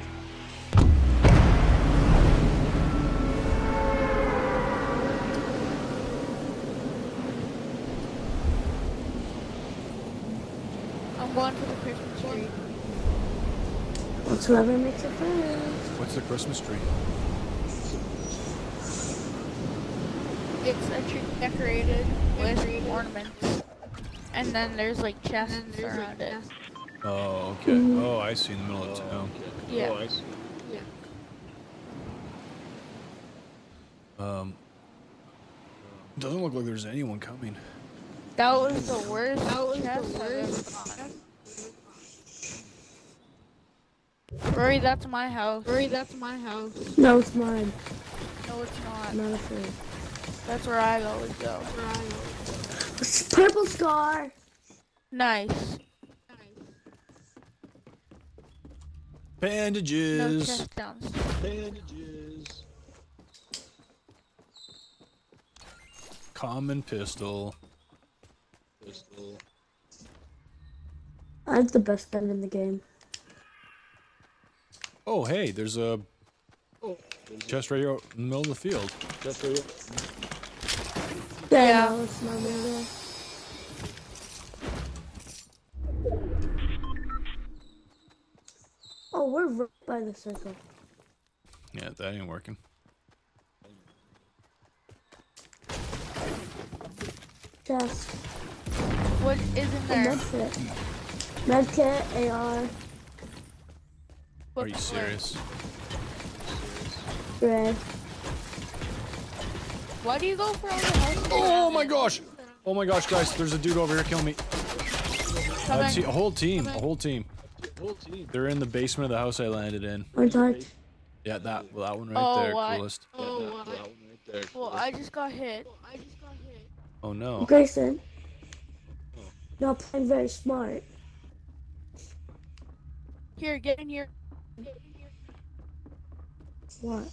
I'm going to the Christmas tree. Whatsoever makes it first. What's the Christmas tree? It's a tree decorated with ornaments. And then there's like chests around it. Oh, okay. Oh, I see in the middle of town. Yeah. Oh, I see. Um, doesn't look like there's anyone coming. That was the worst. That was the worst. Rory, that's my house. Rory, that's my house. No, it's mine. No, it's not. I'm not afraid. That's where I always go. It's purple scar. Nice. No Bandages. chest downs. Bandages. Common pistol. Pistol. I have the best gun in the game. Oh, hey, there's a Oh, there's chest right here in the middle of the field. just right here. Yeah, Yeah. no, it's not there. Oh, we're right by the circle. Yeah, that ain't working. Chest. What is in there? medkit. Medkit, AR, Are you serious? red. Why do you go for all the houses? Oh my gosh! Oh my gosh, guys, there's a dude over here killing me. Come Uh, in. see, a whole team, a whole team. Whole team. They're in the basement of the house I landed in. Orange heart. Yeah, that well, that one right Oh, there, what? coolest. Yeah, that, that one right there. Well, I just got hit. Oh no. Grayson. Not playing very smart. Here, get in here. What?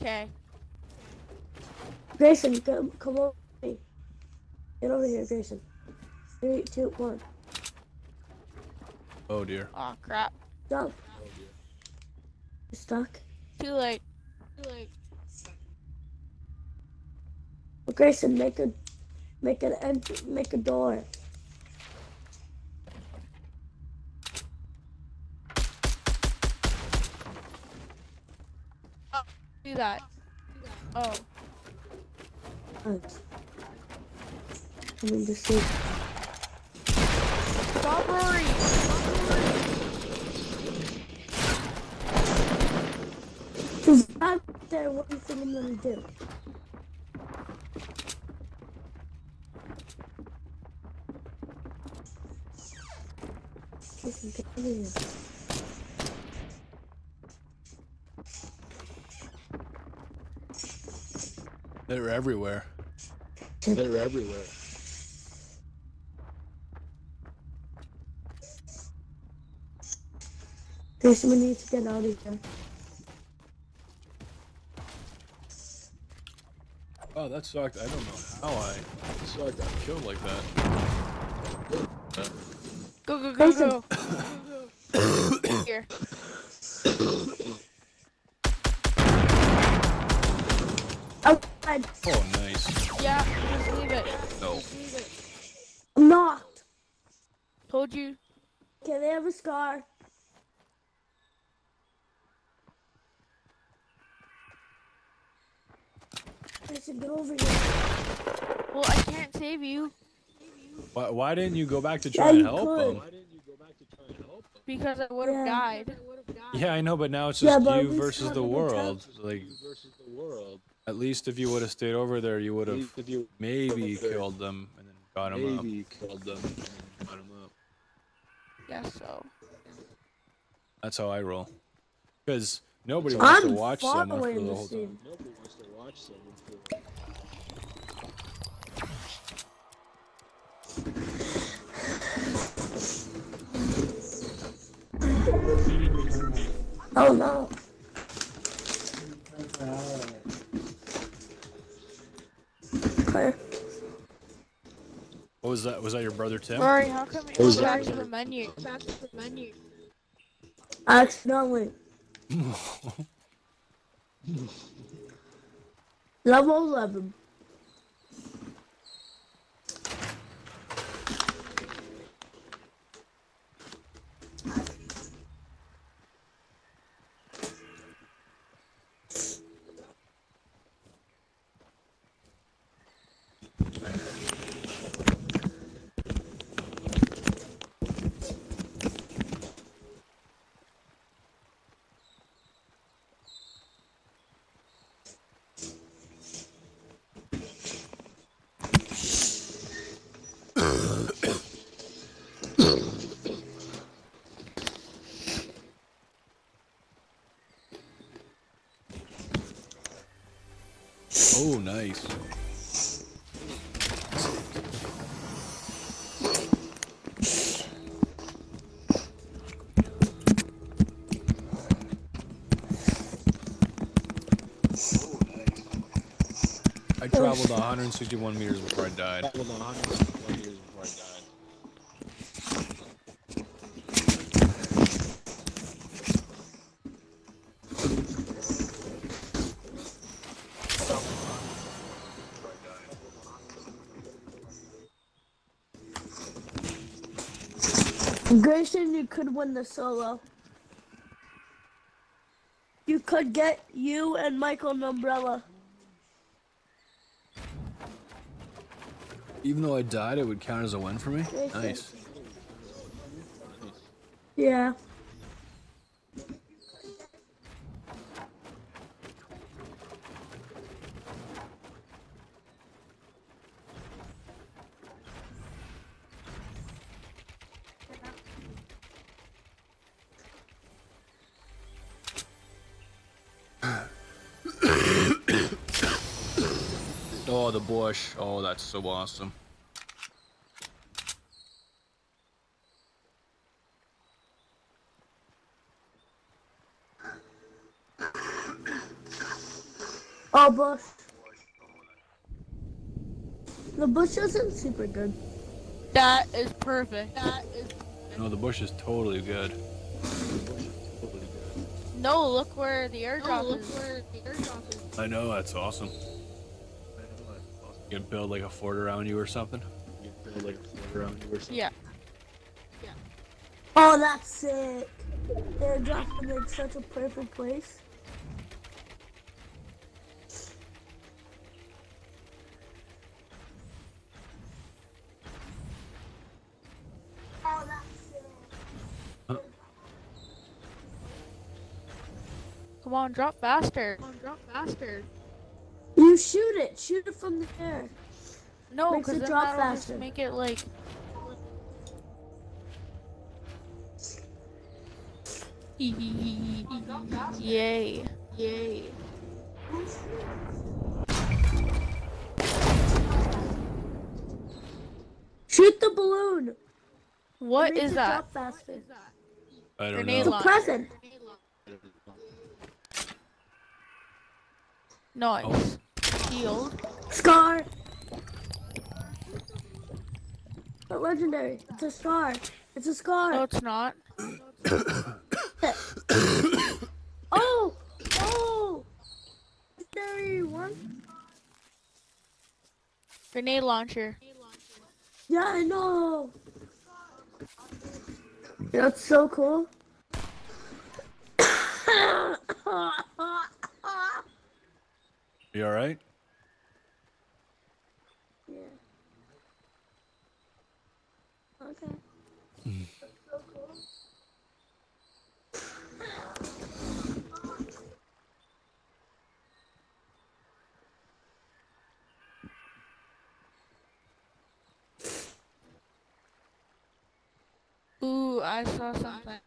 Okay. Grayson, come, come over to me. Get over here, Grayson. Three, two, one. Oh dear. Oh crap. Jump. You stuck? Too late. Too late. Well, Grayson, make a, make an empty, make a door. Do that. Oh. Thanks. Coming to see. Stop Rory. Cause I'm there. What you think I'm gonna do? Grayson, get over here. They're everywhere. They're everywhere. Grayson, we need to get out of here. Oh, that sucked. I don't know how I So I got killed like that. Go go go Grayson. go. here. Outside. Oh, nice. Yeah, just leave it. No. I'm knocked. Told you. Okay, they have a scar. Grayson, get over here. Well, I can't save you Why, why didn't you go back to Yeah, try and help could. them? Why didn't you go back to try and help them? because I would have Yeah. died. Yeah, I know, but now it's just but at you versus not the in the world. Like, Versus the world. At least if you would have stayed over there, you would have If you maybe killed them and then got them up. maybe killed them and then got 'em up. Guess so. That's how I roll. Because nobody wants I'm to watch someone for following the the whole time. scene. Nobody wants to watch someone for Oh no player. What was that? Was that your brother Tim? Sorry, how come you was back to the menu? Back to the menu. Accidentally. Level 11. Traveled 161 meters before I died. Traveled 161 years before I died. Grayson, you could win the solo. You could get you and Michael an umbrella. Even though I died, it would count as a win for me. Nice. Yeah. Oh. Oh, that's so awesome. Oh, bush. The bush isn't super good. That is perfect. That is. No, the bush is totally good. No, look where the airdrop is. I know, that's awesome. You can build like a fort around you or something. You build like a fort around you or something. Yeah. Oh, that's sick. They're dropping in such a perfect place. Oh, that's sick. Come on, drop faster. Come on, drop faster. You shoot it. Shoot it from the air. No, because it then drop that'll faster. just make it like. Yay. Yay. Shoot the balloon. What is Makes is it that? Drop faster. I don't Grenade know. launch. Present. Nice. Oh. Shield. Scar. But legendary. It's a scar. It's a scar. No, it's not. Oh! Oh! Legendary one? Grenade launcher. Yeah, I know. That's so cool. You all right? yeah. Okay. That's so cool. Ooh, I saw something.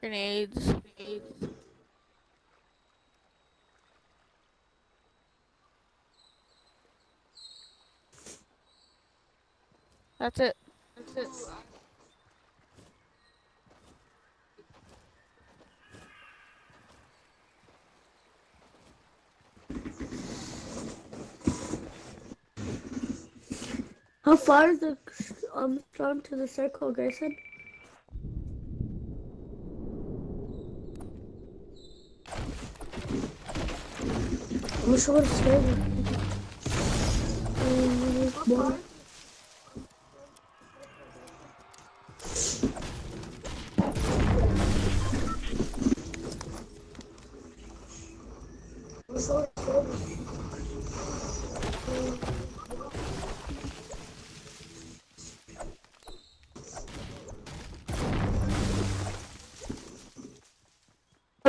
Grenades. Grenades. That's it. That's it. How far is the um from to the circle, Grayson? I'm sure it's scary. Um, one.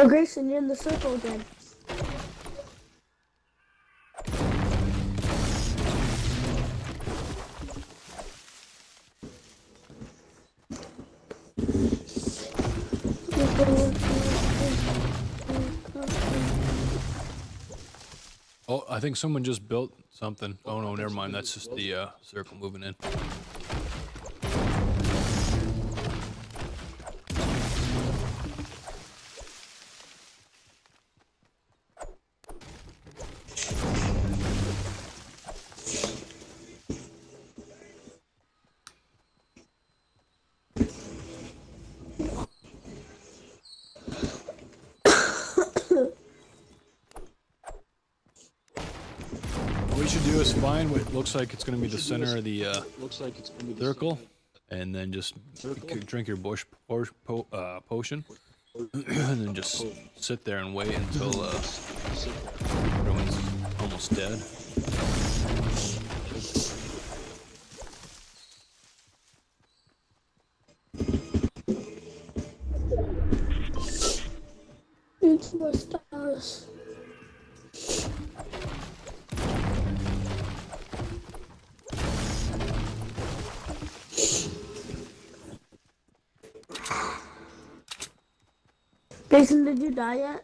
Oh, Grayson, you're in the circle again. Oh, I think someone just built something. Oh no, never mind. That's just the uh, circle moving in. Should do is find what looks like it's going to be the center of the uh, Looks like it's gonna be the circle, and then just Circle? drink your bush po- po- uh, potion, and then just sit there and wait until uh, everyone's almost dead. Did you die yet?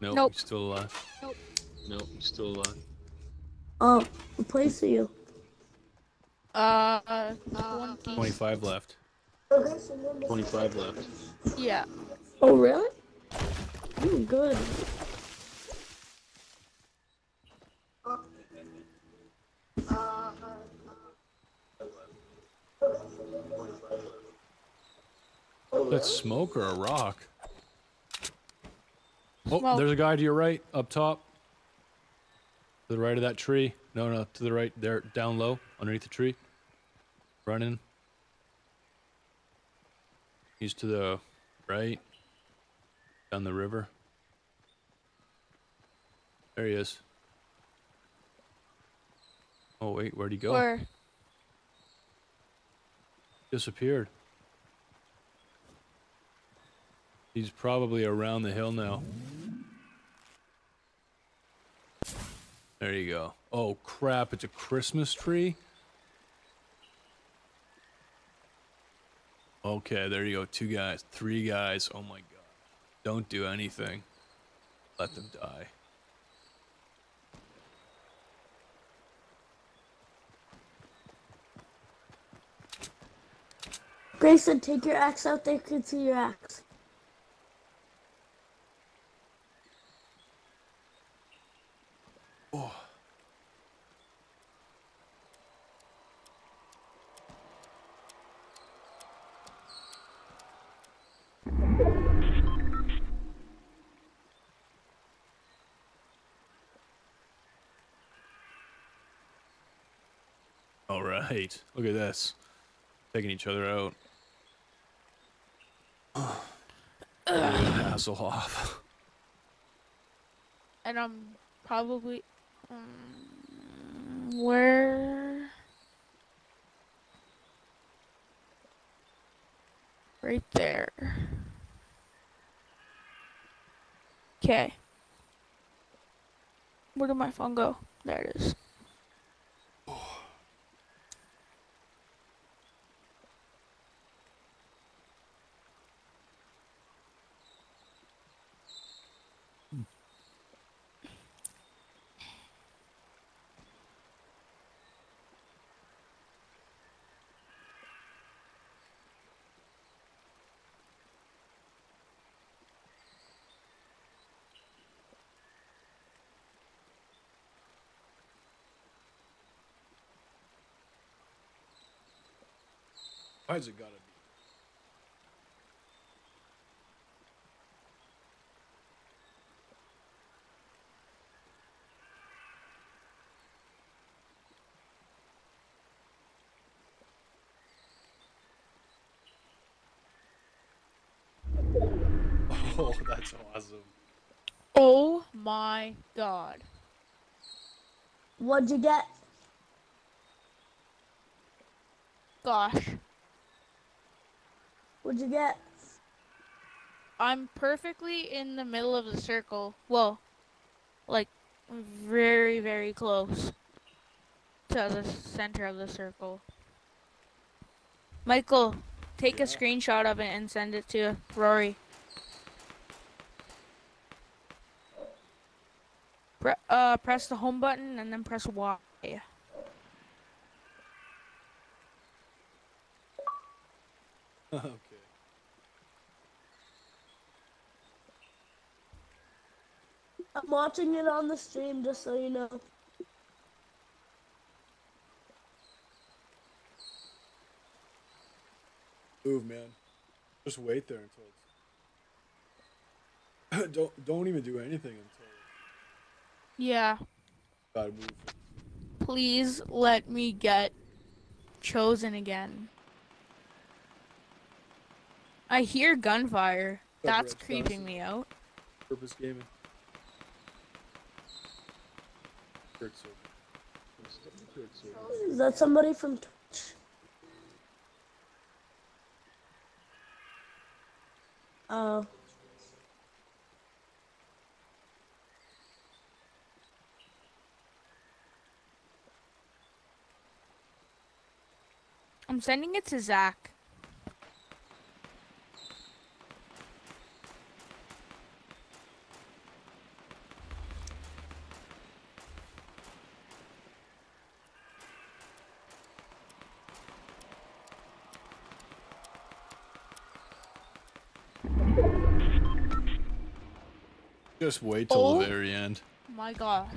Nope, Nope. he's still alive. Nope, he's still alive. Oh, what place are you? Uh, 20. 25 left. 25 left. Yeah. Oh, really? Mm, good. That's smoke or a rock? Oh, Smoke. there's a guy to your right, up top. To the right of that tree. No, no, to the right, there, down low, underneath the tree. Running. He's to the right. Down the river. There he is. Oh, wait, where'd he go? Where? Disappeared. He's probably around the hill now. There you go. Oh crap, it's a Christmas tree? Okay, there you go. Two guys, three guys. Oh my god. Don't do anything. Let them die. Grayson, take your axe out. They can see your axe. All right. Look at this. Taking each other out. Hasselhoff. And I'm probably. Um, where? Right there. Okay. Where did my phone go? There it is. Why's it gotta be? Oh, that's awesome. Oh my god. What'd you get? Gosh. What'd you get? I'm perfectly in the middle of the circle. Well, like very, very close to the center of the circle. Michael, take a screenshot of it and send it to Rory. Pre- uh, press the home button and then press Y. okay. I'm watching it on the stream just so you know. Move, man. Just wait there until it's. don't don't even do anything until Yeah. gotta move. Please let me get chosen again. I hear gunfire. That's Red creeping Stars. me out. Purpose gaming. Is that somebody from Twitch? Oh. I'm sending it to Zach. Just wait till Oh. the very end. My gosh.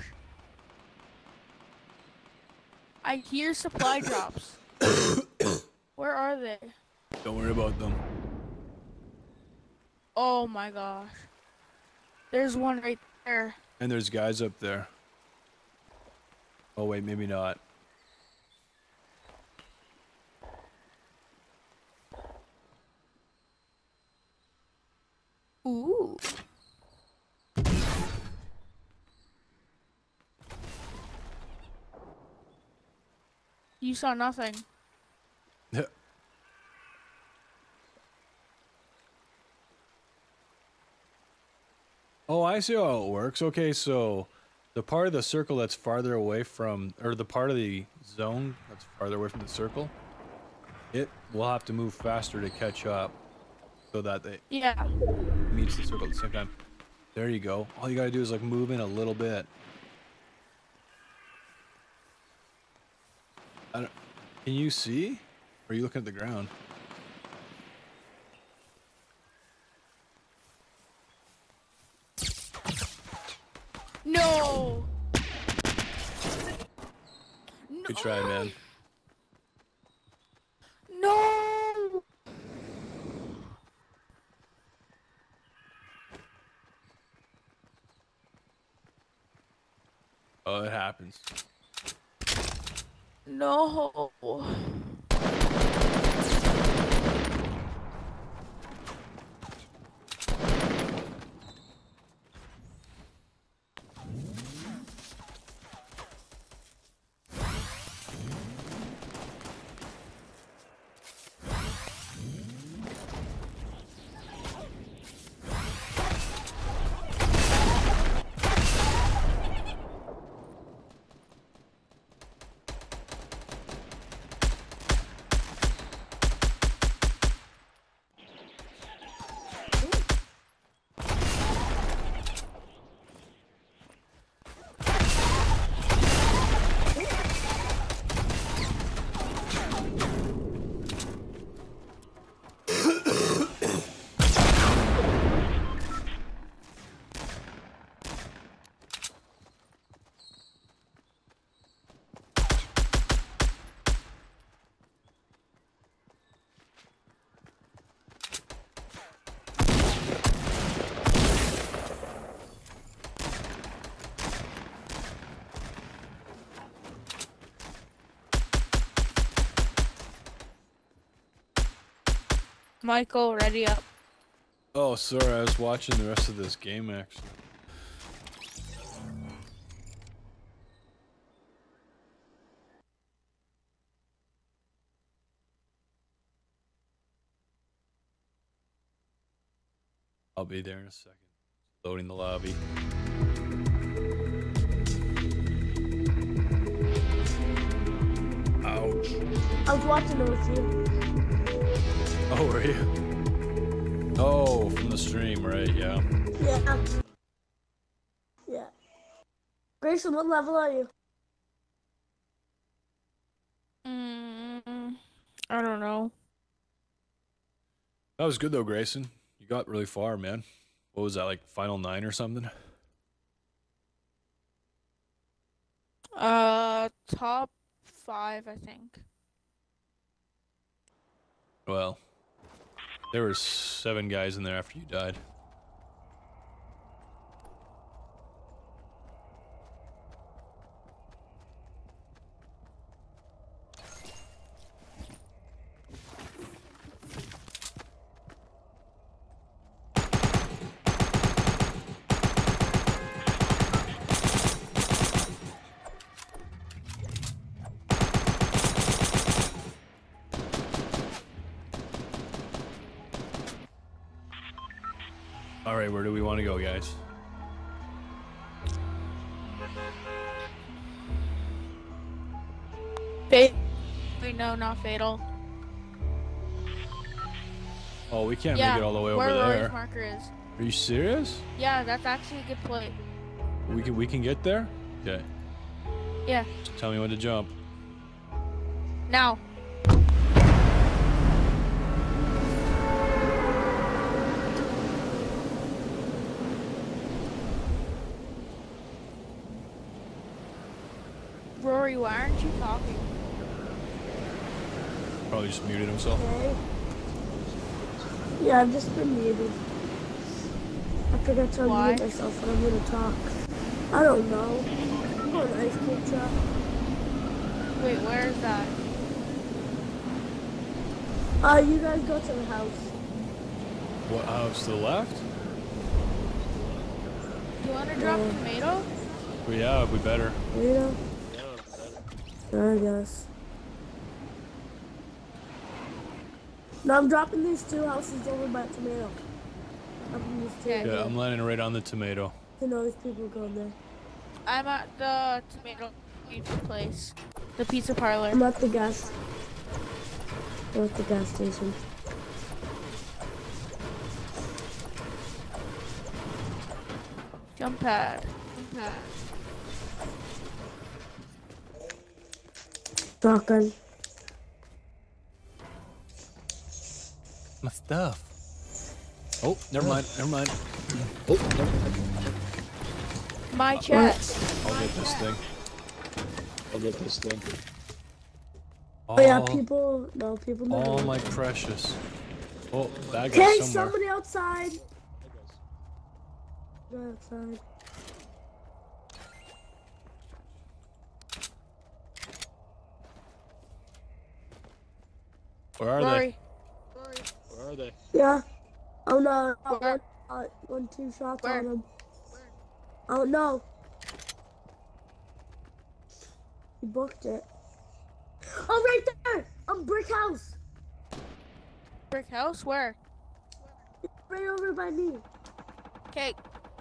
I hear supply drops. Where are they? Don't worry about them. Oh my gosh. There's one right there. And there's guys up there. Oh wait, maybe not. Ooh. You saw nothing. Oh, I see how it works. Okay, so the part of the circle that's farther away from, or the part of the zone that's farther away from the circle, it will have to move faster to catch up so that it Yeah. meets the circle at the same time. There you go. All you gotta do is like move in a little bit. I don't, can you see? Or are you looking at the ground? No. No. Good try, man. No. Oh, it happens. No. Michael, ready up. Oh, sorry. I was watching the rest of this game actually. I'll be there in a second. Loading the lobby. Ouch. I was watching it with you. Oh, were you? Oh, from the stream, right? Yeah. Yeah. Yeah. Grayson, what level are you? Mm, I don't know. That was good though, Grayson. You got really far, man. What was that, like final nine or something? Uh, top five, I think. Well, there were seven guys in there after you died. Fatal. Oh, we can't yeah, make it all the way where over Rory's there. marker is. Are you serious? Yeah, that's actually a good play. We can we can get there? Okay. Yeah. Just tell me when to jump. Now. Rory, why aren't you talking? Probably just muted himself. Okay. Yeah, I've just been muted. I forgot to Why? unmute myself when I'm gonna talk. I don't know. I'm going to ice cream truck. Wait, where is that? Uh, you guys go to the house. What house to the left? You want to drop Yeah. tomato? Well, yeah, we better. You know? I guess. No, I'm dropping these two houses over by tomato. Up in these two. Okay. Yeah, I'm landing right on the tomato. You know, these people going there. I'm at the tomato pizza place. The pizza parlor. I'm at the gas. I'm at the gas station. Jump pad. Jump pad. Shotgun. My stuff. Oh, never mind. Never mind. oh My chest. I'll get this thing. I'll get this thing. Oh yeah, people. No, people. know. All my precious. Oh, bad Okay, guy somewhere. somebody outside. Go outside. Where are they? Rory. Where are they? Yeah. Oh no. Where? One, uh, one, two shots Where? on him. Oh no. He booked it. Oh, right there. Um, brick house. Brick house? Where? Right over by me. Okay.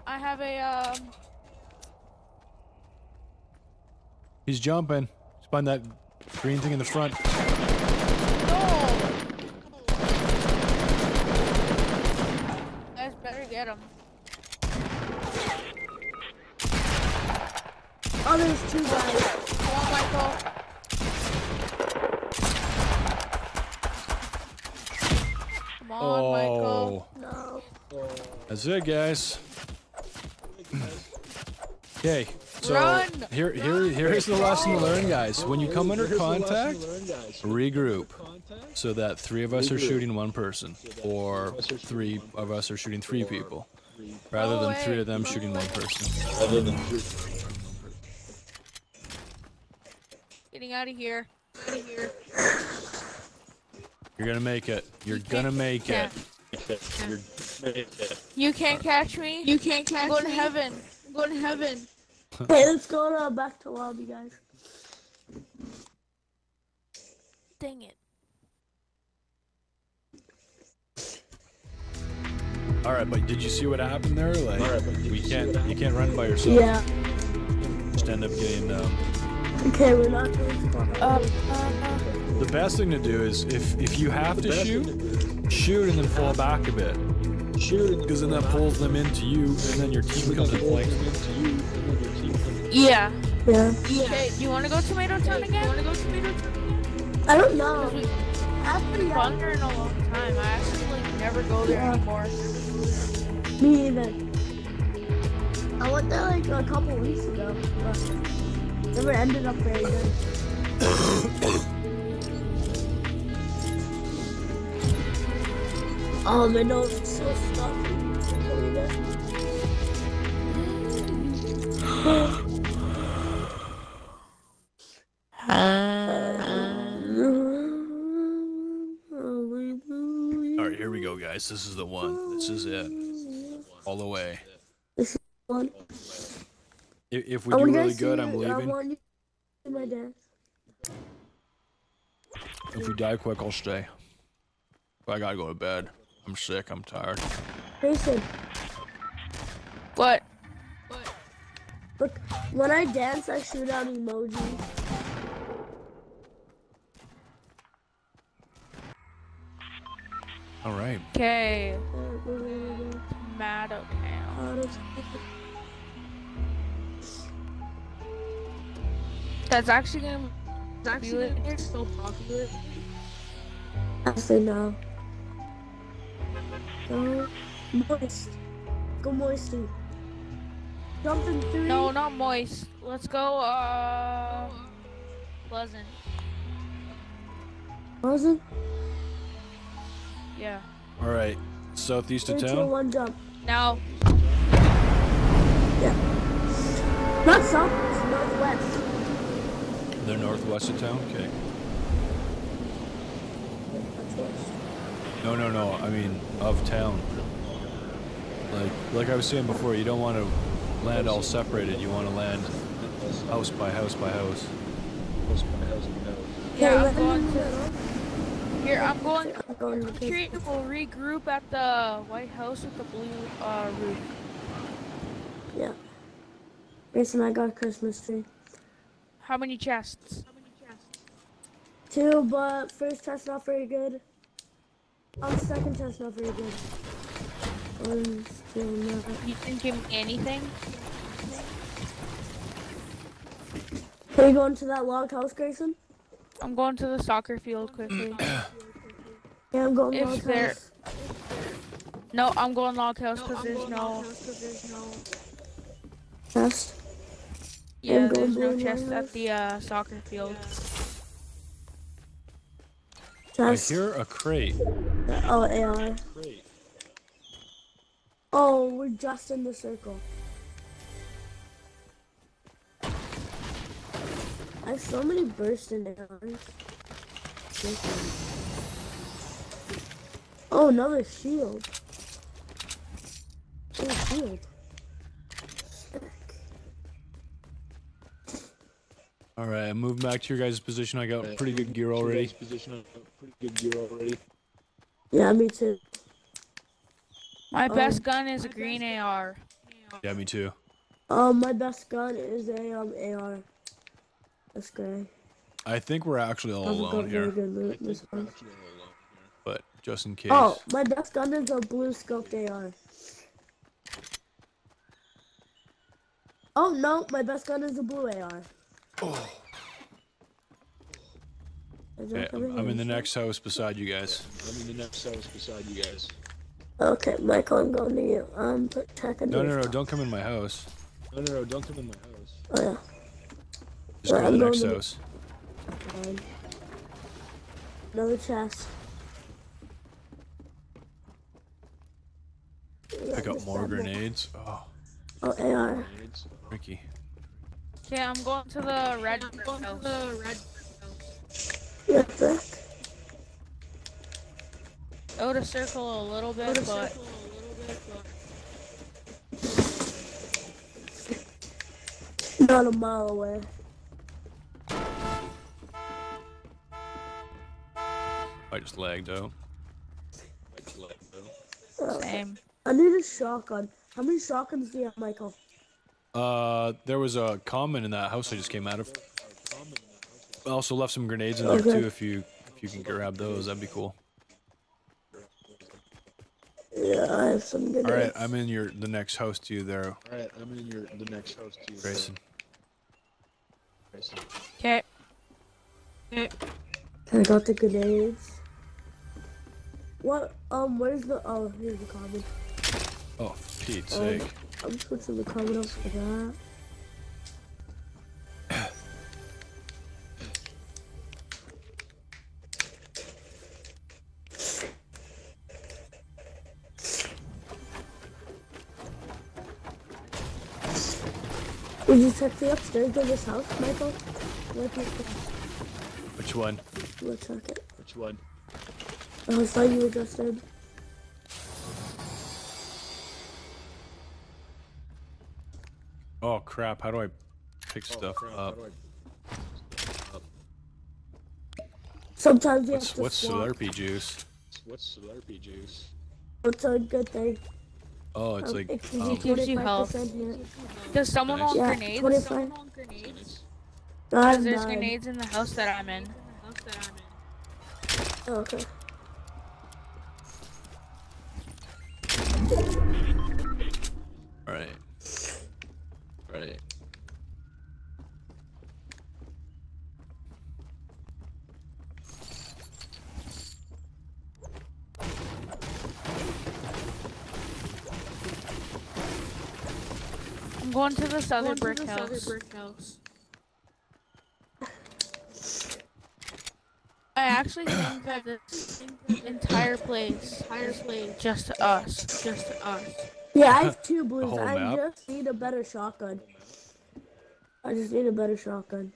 I have a, um, He's jumping. He's behind that green thing in the front. no! You guys better get him. Oh, there's two guys. Come on, Michael. Come on, oh. Michael. Oh, No. that's it, guys. Okay, so Run! here, here, here's the lesson to learn, guys. When you come under Here's the lesson contact, you learned, guys. regroup, so that three of us are shooting one person, or three of us are shooting three people, rather than three of them shooting one away. person. Other than three. Getting out of here. Out of here. You're You're gonna make it. You're gonna make it. Can't. You're make it. You can't catch me. You can't catch I'm going to heaven. I'm going to heaven. Hey, let's go to, back to lobby, guys. Dang it. All right, but did you see what happened there? Like, All right, but did we you can't. You can't run by yourself. Yeah. Just end up getting. Um, Okay, we're not going to the best thing to do is if if you have to shoot, to shoot and then fall back a bit, Shoot. because then that pulls them into you, and then your team comes in flank. into you, and then your team comes yeah. Yeah. Okay, do you want to go Tomato Town again? want to go Tomato Town? I don't know. We Actually, yeah. gone there in a long time. I actually like never go there Yeah. anymore. Me either. I went there like a couple weeks ago, but never ended up very good. oh, my nose is so stuffy. Can't believe it. All right, here we go, guys. This is the one. This is it. All the way. One. If, if we I do really good, see I'm it. I leaving. want you to my dance. If we die quick, I'll stay. But I gotta go to bed. I'm sick. I'm tired. Jason, What? look, when I dance, I shoot out emojis. All right. Okay. Uh, Tomato That's actually gonna It's actually Be it's so popular. Actually, no. Go moist. Go moisty. Jump in three. No, not moist. Let's go, uh, pleasant. Wasn't. Yeah. All right. Southeast Three, of two, town. one, jump. Now, Yeah. Not south. It's northwest. They're northwest of town. Okay. No, no, no. I mean of town. Like, like I was saying before, you don't want to land all separated. You want to land house by house by house. Close by house and house. yeah, Okay, I'm going to. to. Here, I'm going. I'm going to the Tree will regroup at the White House with the blue uh, roof. Yeah. Mason, I got a Christmas tree. How many chests? Two, but first chest not very good. Um, second chest not very good. One, still not. You didn't give me anything. Are you going to that log house, Grayson? I'm going to the soccer field quickly. Yeah, I'm going If log there- house. no, I'm going log house because there's no. Test. Yeah, going there's no chest at the uh, soccer field. I hear a crate. Oh, AI. Great. Oh, we're just in the circle. I have so many bursting arrows. Oh, another shield. Oh, shield. All right, I'm moving back to your guys' position. I got Right. pretty good gear already. guys' Position, pretty good gear already. Yeah, me too. My Um, best gun is a green AR. Yeah, me too. Um, my best gun is a um AR. That's great. I think we're actually all alone got very here, good I loot think this we're actually all alone here. but just in case. Oh, my best gun is a blue scoped AR. Oh no, my best gun is a blue AR. Oh. Is Okay, I'm, I'm in the next house beside you guys. I'm in the next house beside you guys. Okay, Michael, I'm going to you. Um, put check on No, your no, no! Don't come in my house. No, no, no, don't come in my house. Oh yeah. Just go to I'm the going next to- house. Fine. Another chest. Pick up more grenades. Oh, Oh, AR. Grenades. Ricky. Okay, I'm going to the red house. Yeah, back. go to circle a little bit, but Not a mile away. I just lagged out. Oh. same. I need a shotgun. How many shotguns do you have, Michael? Uh, there was a common in that house I just came out of. I also left some grenades in there Okay. too. If you if you can grab those, that'd be cool. Yeah, I have some good. All right, I'm in your the next house to you there, Alright, I'm in your the next house to you. Grayson. Grayson. Okay. I got the grenades. What? Um, where's the? Oh, here's the carbon. Oh, Pete's Um, sake! I'm switching the carbon for that. Did you check the upstairs of this house, Michael? Look at that. Which one? We'll check it. Which one? The house that you were just in. Oh crap! How do I pick Oh, stuff crap, how up? do I- Sometimes you What's have to what's swap. Slurpee juice? What's Slurpee juice? It's a good thing. Oh, it's Um, like it gives um, you Gives you health. Does someone Nice. want Yeah, grenades? 25. Nice. No, I have There's nine. grenades in the house that I'm in. Oh, okay. right. Right. I'm going to this other brick house. I actually think that this entire place, entire place, just to us, just to us. Yeah, I have two blues. I map? just need a better shotgun. I just need a better shotgun.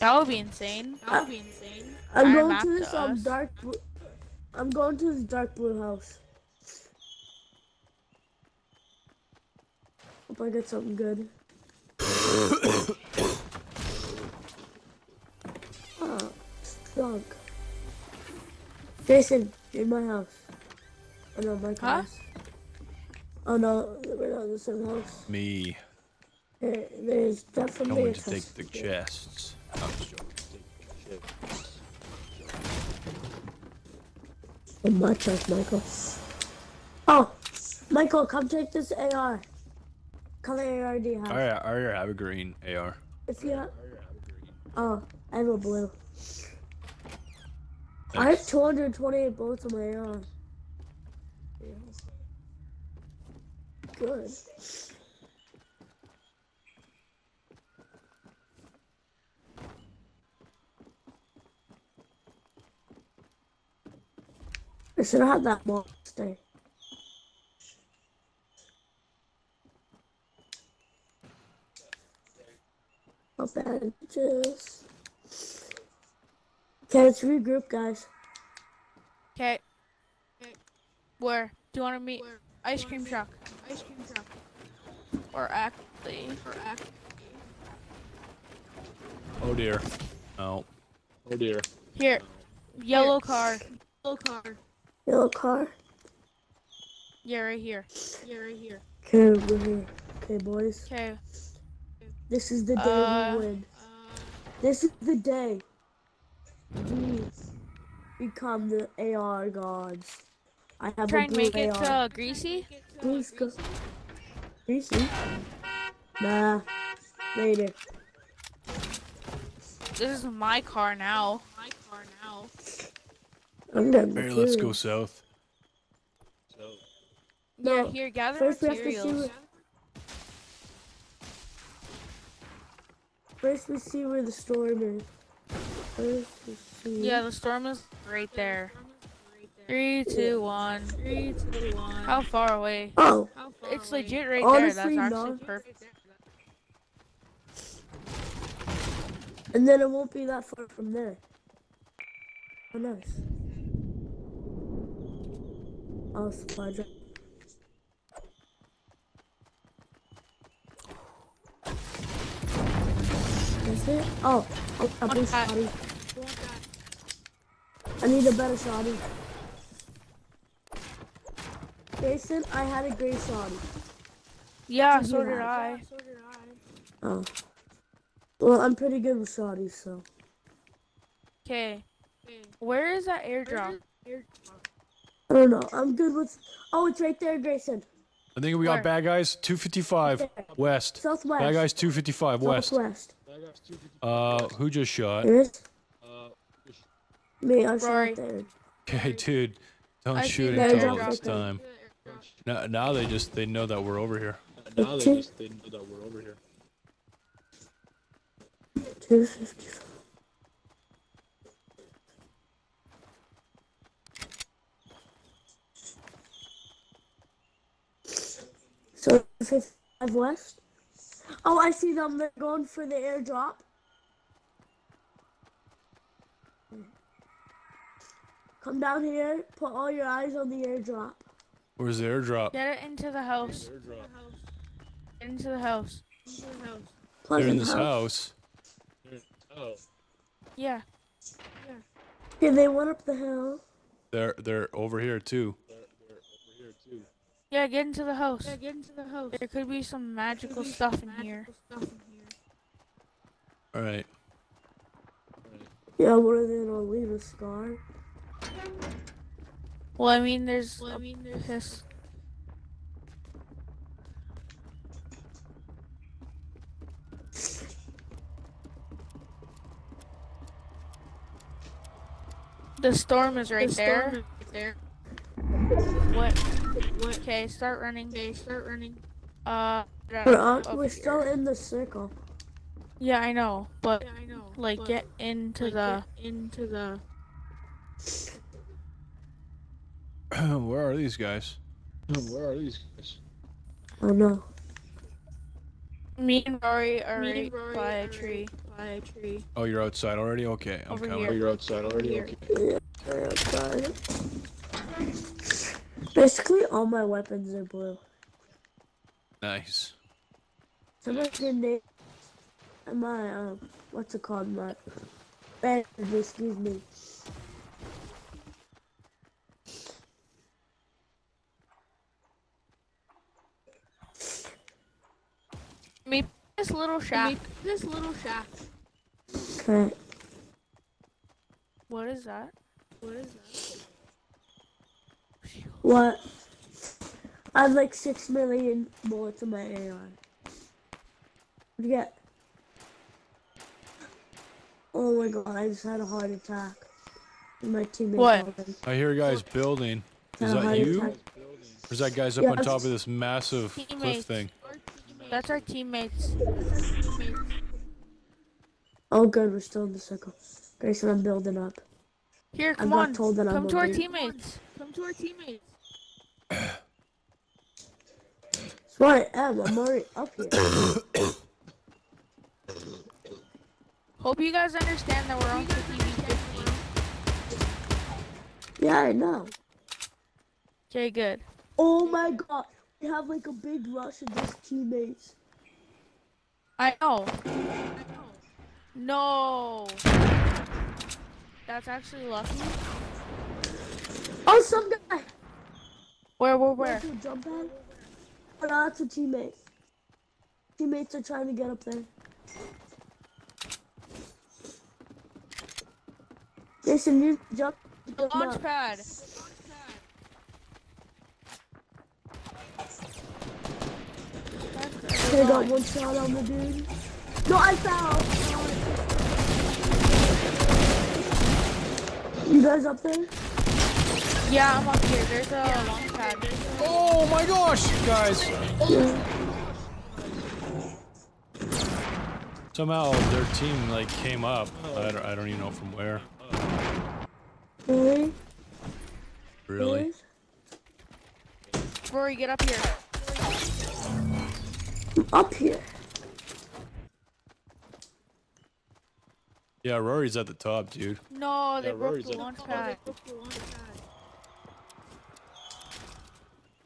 That would be insane. That would be insane. I'm Iron going map to to this um dark blue. I'm going to this dark blue house. Hope I get something good. oh, drunk. Jason, in my house. Oh no, my Huh? Oh no, we're not in the same house. Me There, there's definitely coming a to take the chests. I'm. In oh, my chest, Michael. Oh, Michael, come take this AR. Color AR do oh, you have? All right, I already oh, have a green AR. If you have, oh, I have a blue. I have 228 bullets in my AR. Good. I should have had that monster. Not bad. Just. Okay, let's regroup, guys. Okay. Where? Do you want to meet? Ice cream truck. Ice cream truck. Or actually, or act. Oh dear. Oh. Oh dear. Here, yellow car. Yellow car. Yellow car. Yeah, right here. Yeah, right here. Okay, we're here. Okay, boys. Okay. This is the day Uh, we win. This is the day. We become the AR gods. I have Try a and blue make it AR. uh, greasy. Please go. Greasy? Nah. Later. This is my car now. My car now. I'm done. Hey, let's go south. So Yeah, No, here, gather First, we have to see. materials. Where, first, we see where the storm is. First, we see. Yeah, the storm is right there. Three, two, one. Three, two, one. How far away? Oh, It's legit right there. That's Honestly, actually no. perfect. and then it won't be that far from there. Oh, nice. Oh, supply drop. Is it? Oh, oh a blue that. I need a better shotty. Jason, I had a gray shotty. Yeah, Did so you did I. Oh. Well, I'm pretty good with shotties, so. Okay. Where is that airdrop? I don't know. I'm good with. Oh, it's right there, Grayson. I think we got Where? bad guys 255 There. west. Southwest. Bad guys 255 west. Southwest. That guy's 250. Uh, who just shot? There is? Uh, Me, I shot Rory. there. Okay, dude, don't I see shoot the until it's right there. time. Now, now they just they know that we're over here. now they just they know that we're over here. 255. So 55 west. Oh, I see them. They're going for the airdrop. Come down here. Put all your eyes on the airdrop. Where's the airdrop? Get it into the house. Airdrop. Get into the house. They're in this house. Oh, Yeah. Yeah, they went up the hill. They're they're over here too. they're, they're over here too. Yeah, get into the house. Yeah, get into the house. There could be some magical stuff in here. All right. Yeah, what are they gonna leave a scar? Well, I mean, there's. Well, I mean, there's this. The storm is right there. there. What? What? Okay, start running. Okay, start running. Uh. We're, on, we're still in the circle. Yeah, I know, but I know. Like, get into the into the. Where are these guys? Where are these guys? Oh no. Me and Rory are Me and Rory by a tree. By a tree. Oh, you're outside already. Okay, I'm Over coming. Oh, you're outside already. Here. Okay. Very outside. Basically, all my weapons are blue. Nice. So my grenade, and my um, what's it called? My bandage, excuse me. Me, this little shack. Make this little shack. Okay. What is that? What is that? What? I have like six million bullets in my AR. What'd you get? Oh my god, I just had a heart attack. My teammates What? already I hear guys building. Is that you? attack. Or is that guys up Yeah, on top of this massive cliff thing? That's our teammates. Oh good, we're still in the circle. Grayson, I'm building up. Here, come on. told that I'm Come to our teammates. Come to our teammates. I am, I'm already up here. Hope you guys understand that we're on TV 15. Yeah, I know. Okay, good. Oh my god, have like a big rush of just teammates. I know. No. That's actually lucky. Oh, some guy! Where, where, where? Where? Jump pad? Oh, no, that's a teammate. Teammates are trying to get up there. Jason, you jump. The jump launch pad. Okay, I got one shot on the dude. No, I fell. You guys up there? Yeah, I'm up here. There's a launch pad. Oh my gosh, guys! Somehow their team like came up. I don't, I don't even know from where. Really? Really? Rory, get up here. I'm up here. Yeah, Rory's at the top, dude. No, they Yeah, broke Rory's the in- launch pad.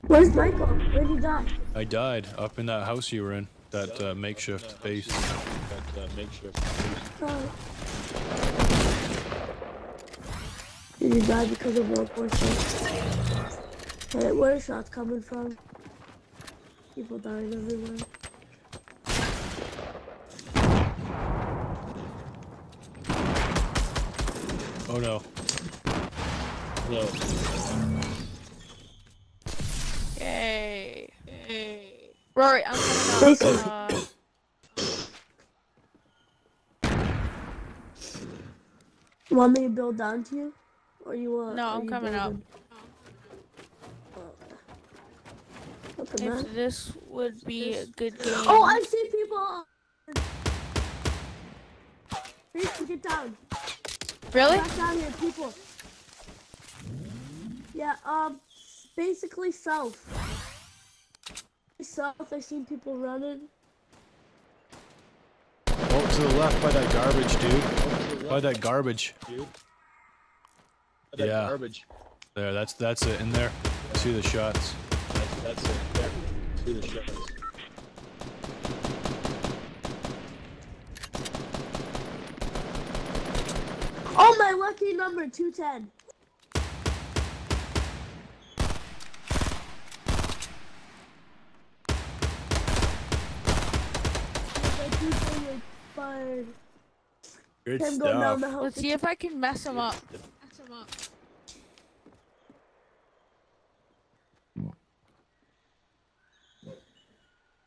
Where's Michael? Where'd he die? I died up in that house you were in, that uh, makeshift base. That uh, makeshift. Oh. Did he die because of World War II? Hey, where are shots coming from? People dying everywhere. Oh no. No. Yay. Yay. Rory, I'm coming Jason. up. Uh, You want me to build down to you? Or you want? No, I'm coming up. building? Okay, man. if this would be a good game. Oh, I see people. Please get down. Really? Back down here, people. Yeah, um, basically south. South, I seen people running. Oh, to the left by that garbage, dude. By that garbage. Dude. That Yeah. garbage. There, that's that's it. In there. I see the shots. That's, that's it. There. See the shots. Oh, my lucky number, 210. My people were fired. Good Him down the stuff. Let's see if I can mess him up. Mess him up.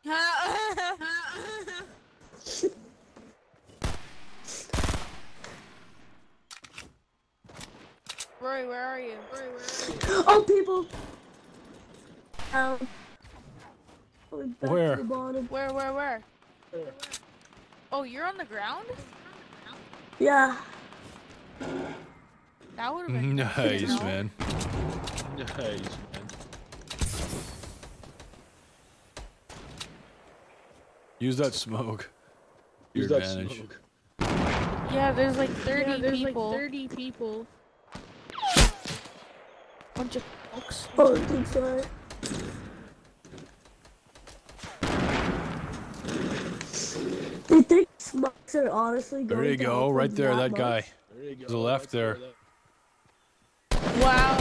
Rory, where are you? Rory, where are you? Oh, people. Um. going Where? the bottom. Where, where, where? Oh, you're on the ground? Yeah. That would have been Nice, No. man. Nice, man. Use that smoke. Your Use that advantage. smoke. Yeah, there's like 30 Yeah, there's people. like 30 people. Bunch of folks. Oh, I'm sorry. Do you think smokes are honestly going There you go, right there, that much? guy. There you go. To the left there. Wow.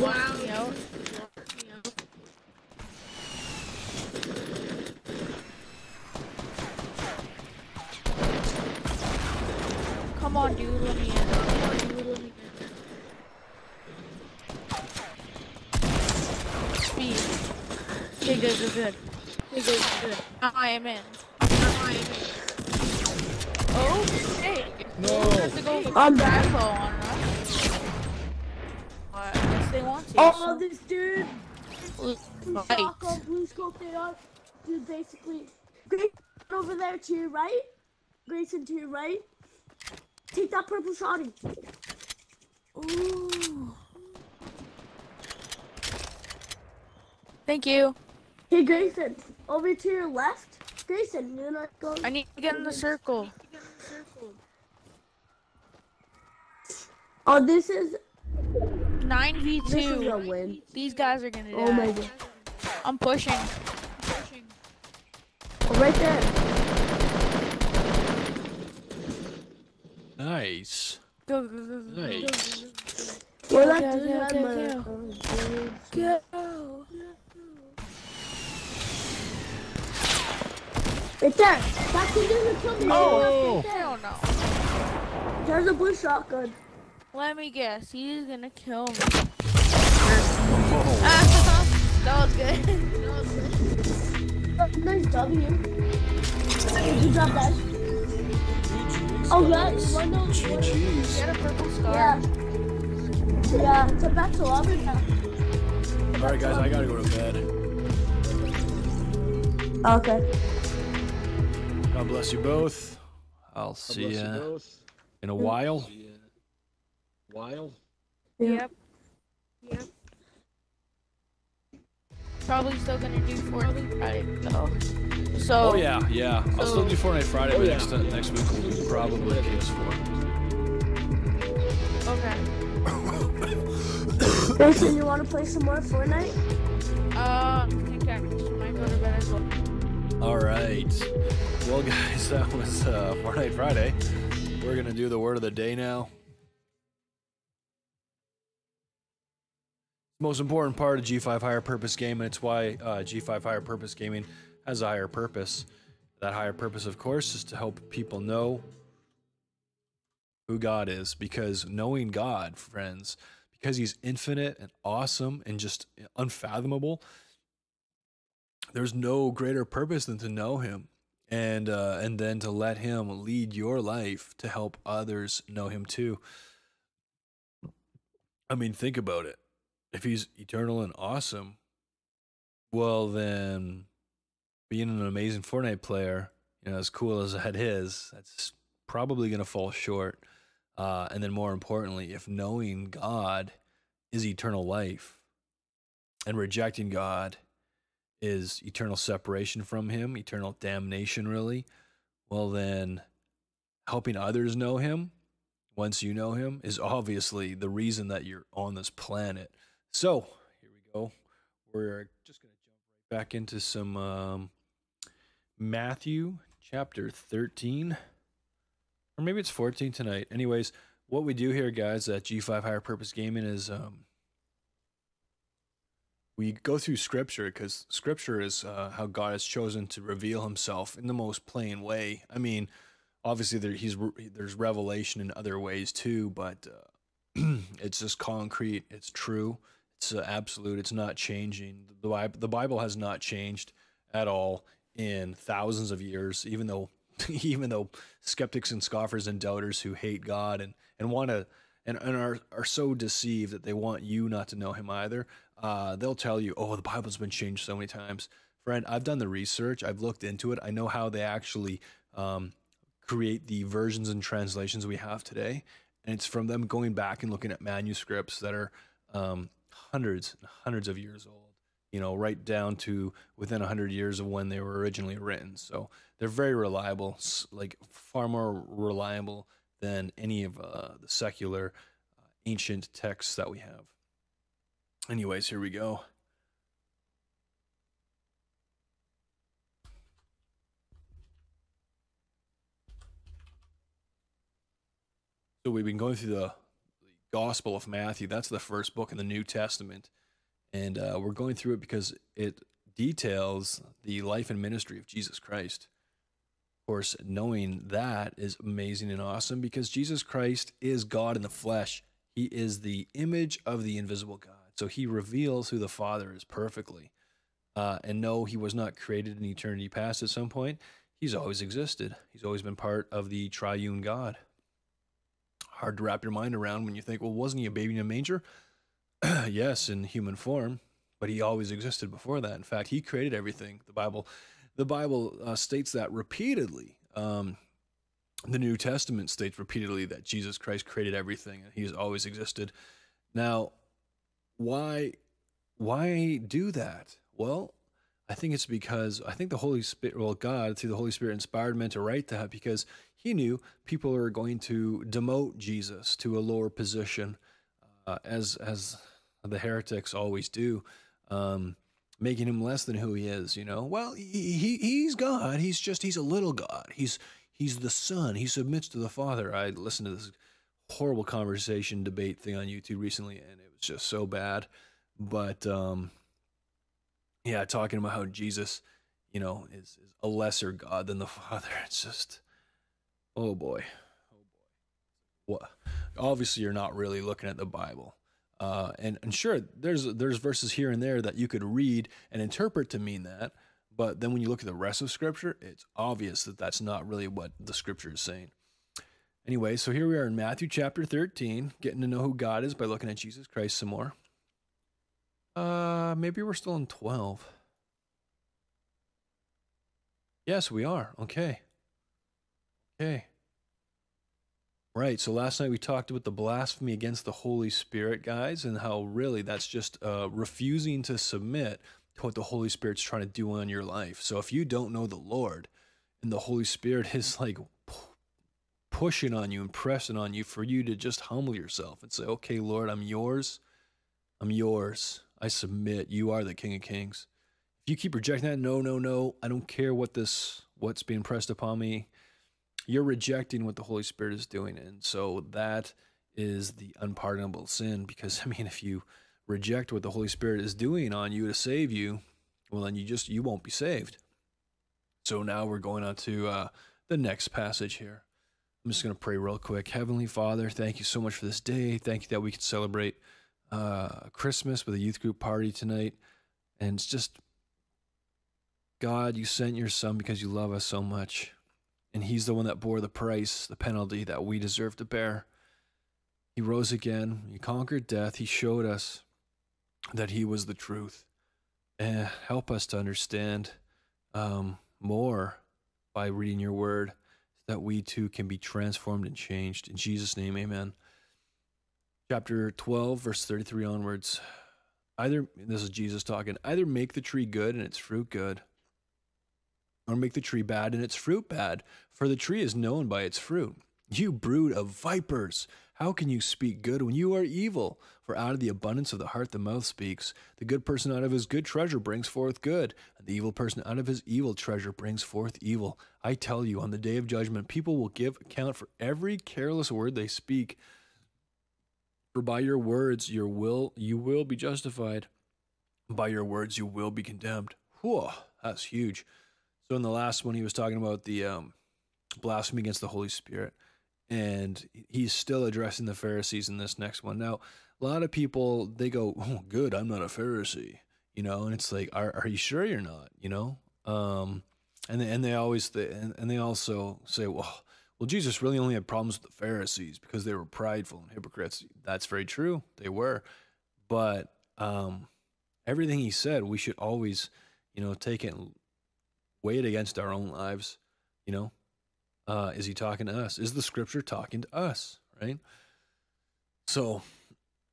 Wow. You know, come on, dude, let me in. Come on, dude, let me in. Speed. Okay, good, good, good. Okay, good, good. I am in. I am in. Oh, hey. No. have to go I'm back. backhoe on us. But I guess they want to. Oh, this dude, so. blue blue scope they are. Dude, basically, Grayson over there to your right. Grayson to your right. Take that purple shotty. Ooh. Thank you. Hey, Grayson, over to your left. Grayson, you're not going. I need to get in the circle. Oh, this is 9v2. this is a win. These guys are gonna die. Oh my god. I'm pushing. i'm Oh, right there. Nice. Go, go, go, go. Nice. Well, that go, dude go, had go, my- go. dude. Go. Right there. That dude didn't kill me. Oh. Right there. Hell no. There's a blue shotgun. Let me guess. He's gonna kill me. Oh, that was good. That was good. Nice W. Did you drop that? Oh, yeah. You wanna know? GG's. Get a purple star. Yeah. Yeah, it's a back to lobby now. All right, guys, I gotta go to bed. Okay. God bless you both. I'll see bless you ya both. in a while. See ya. While. Yep. Yep. Probably still gonna do Fortnite Friday though. So Oh yeah, yeah. I'll still do Fortnite Friday, Oh, but yeah. next next week will be probably PS4. okay. Grayson, you want to play some more Fortnite? Uh, I think I might go to bed as well. All right. Well, guys, that was uh, Fortnite Friday. We're going to do the word of the day now. Most important part of G5 Higher Purpose Game, and it's why uh, G5 Higher Purpose Gaming has a higher purpose. That higher purpose, of course, is to help people know who God is. Because knowing God, friends, because He's infinite and awesome and just unfathomable, there's no greater purpose than to know him and uh, and then to let him lead your life to help others know him too. I mean think about it. If he's eternal and awesome well then being an amazing fortnite player you know as cool as that is that's probably going to fall short uh, and then more importantly if knowing god is eternal life and rejecting god is eternal separation from him, eternal damnation, really, well, then helping others know him once you know him is obviously the reason that you're on this planet. So, here we go. We're just going to jump right back into some um, Matthew chapter 13. Or maybe it's 14 tonight. Anyways, what we do here, guys, at G5 Higher Purpose Gaming is um, we go through scripture because scripture is uh, how God has chosen to reveal himself in the most plain way. I mean, obviously there he's there's revelation in other ways too, but uh, it's just concrete, it's true, it's uh, absolute, it's not changing. The Bible, the Bible has not changed at all in thousands of years, even though even though skeptics and scoffers and doubters who hate God and and want to and, and are, are so deceived that they want you not to know him either uh, they'll tell you, oh, the Bible's been changed so many times. Friend, I've done the research, I've looked into it, I know how they actually um, create the versions and translations we have today. And it's from them going back and looking at manuscripts that are um, hundreds and hundreds of years old, you know, right down to within 100 years of when they were originally written. So they're very reliable, like far more reliable than any of uh, the secular uh, ancient texts that we have. Anyways, here we go. So we've been going through the, Gospel of Matthew. That's the first book in the New Testament. And uh, we're going through it because it details the life and ministry of Jesus Christ. Of course, knowing that is amazing and awesome because Jesus Christ is God in the flesh. He is the image of the invisible God. So he reveals who the Father is perfectly. Uh, and no, he was not created in eternity past at some point. He's always existed. He's always been part of the triune God. Hard to wrap your mind around when you think, well, wasn't he a baby in a manger? yes, in human form, but he always existed before that. In fact, he created everything. The Bible, the Bible uh, states that repeatedly. Um, the New Testament states repeatedly that Jesus Christ created everything and he's always existed. Now, why why do that? Well, I think it's because I think the Holy Spirit, well, God through the Holy Spirit inspired men to write that because he knew people are going to demote Jesus to a lower position, uh, as as the heretics always do, um, making him less than who he is. You know, well, he, he he's God. He's just he's a little God. He's he's the Son. He submits to the Father. I listened to this horrible conversation debate thing on YouTube recently, and it just so bad. But um, yeah, talking about how Jesus, you know, is, is a lesser God than the Father. It's just, oh boy, oh boy. What? Obviously, you're not really looking at the Bible. Uh, and, and sure, there's there's verses here and there that you could read and interpret to mean that, but then when you look at the rest of Scripture, it's obvious that that's not really what the Scripture is saying. Anyway, so here we are in Matthew chapter 13, getting to know who God is by looking at Jesus Christ some more. Uh, maybe we're still in 12. Yes, we are. Okay. Okay. Right. So last night we talked about the blasphemy against the Holy Spirit, guys, and how really that's just uh, refusing to submit to what the Holy Spirit's trying to do on your life. So if you don't know the Lord and the Holy Spirit is like pushing on you and pressing on you for you to just humble yourself and say, okay, Lord, I'm yours. I'm yours. I submit. You are the King of Kings. If you keep rejecting that, no, no, no, I don't care what this, what's being pressed upon me. You're rejecting what the Holy Spirit is doing. And so that is the unpardonable sin. Because, I mean, if you reject what the Holy Spirit is doing on you to save you, well, then you just, you won't be saved. So now we're going on to uh, the next passage here. I'm just going to pray real quick. Heavenly Father, thank you so much for this day. Thank you that we can celebrate uh, Christmas with a youth group party tonight. And it's just, God, you sent your son because you love us so much. And he's the one that bore the price, the penalty that we deserve to bear. He rose again. He conquered death. He showed us that he was the truth. And help us to understand um, more by reading your word that we too can be transformed and changed. In Jesus' name, amen. Chapter 12, verse 33 onwards. Either, this is Jesus talking, either make the tree good and its fruit good, or make the tree bad and its fruit bad, for the tree is known by its fruit. You brood of vipers, how can you speak good when you are evil? For out of the abundance of the heart the mouth speaks. The good person out of his good treasure brings forth good, and the evil person out of his evil treasure brings forth evil. I tell you, on the day of judgment, people will give account for every careless word they speak. For by your words your will you will be justified. By your words you will be condemned. Whew, that's huge. So in the last one, he was talking about the um, blasphemy against the Holy Spirit, and he's still addressing the Pharisees in this next one. Now, a lot of people they go, "Oh, good, I'm not a Pharisee," you know, and it's like, "Are are you sure you're not?" You know, um, and they, and they always they, and, and they also say, "Well." Well, Jesus really only had problems with the Pharisees because they were prideful and hypocrites. That's very true. They were. But um, everything he said, we should always, you know, take it weigh it against our own lives. You know, uh, is he talking to us? Is the scripture talking to us? Right. So,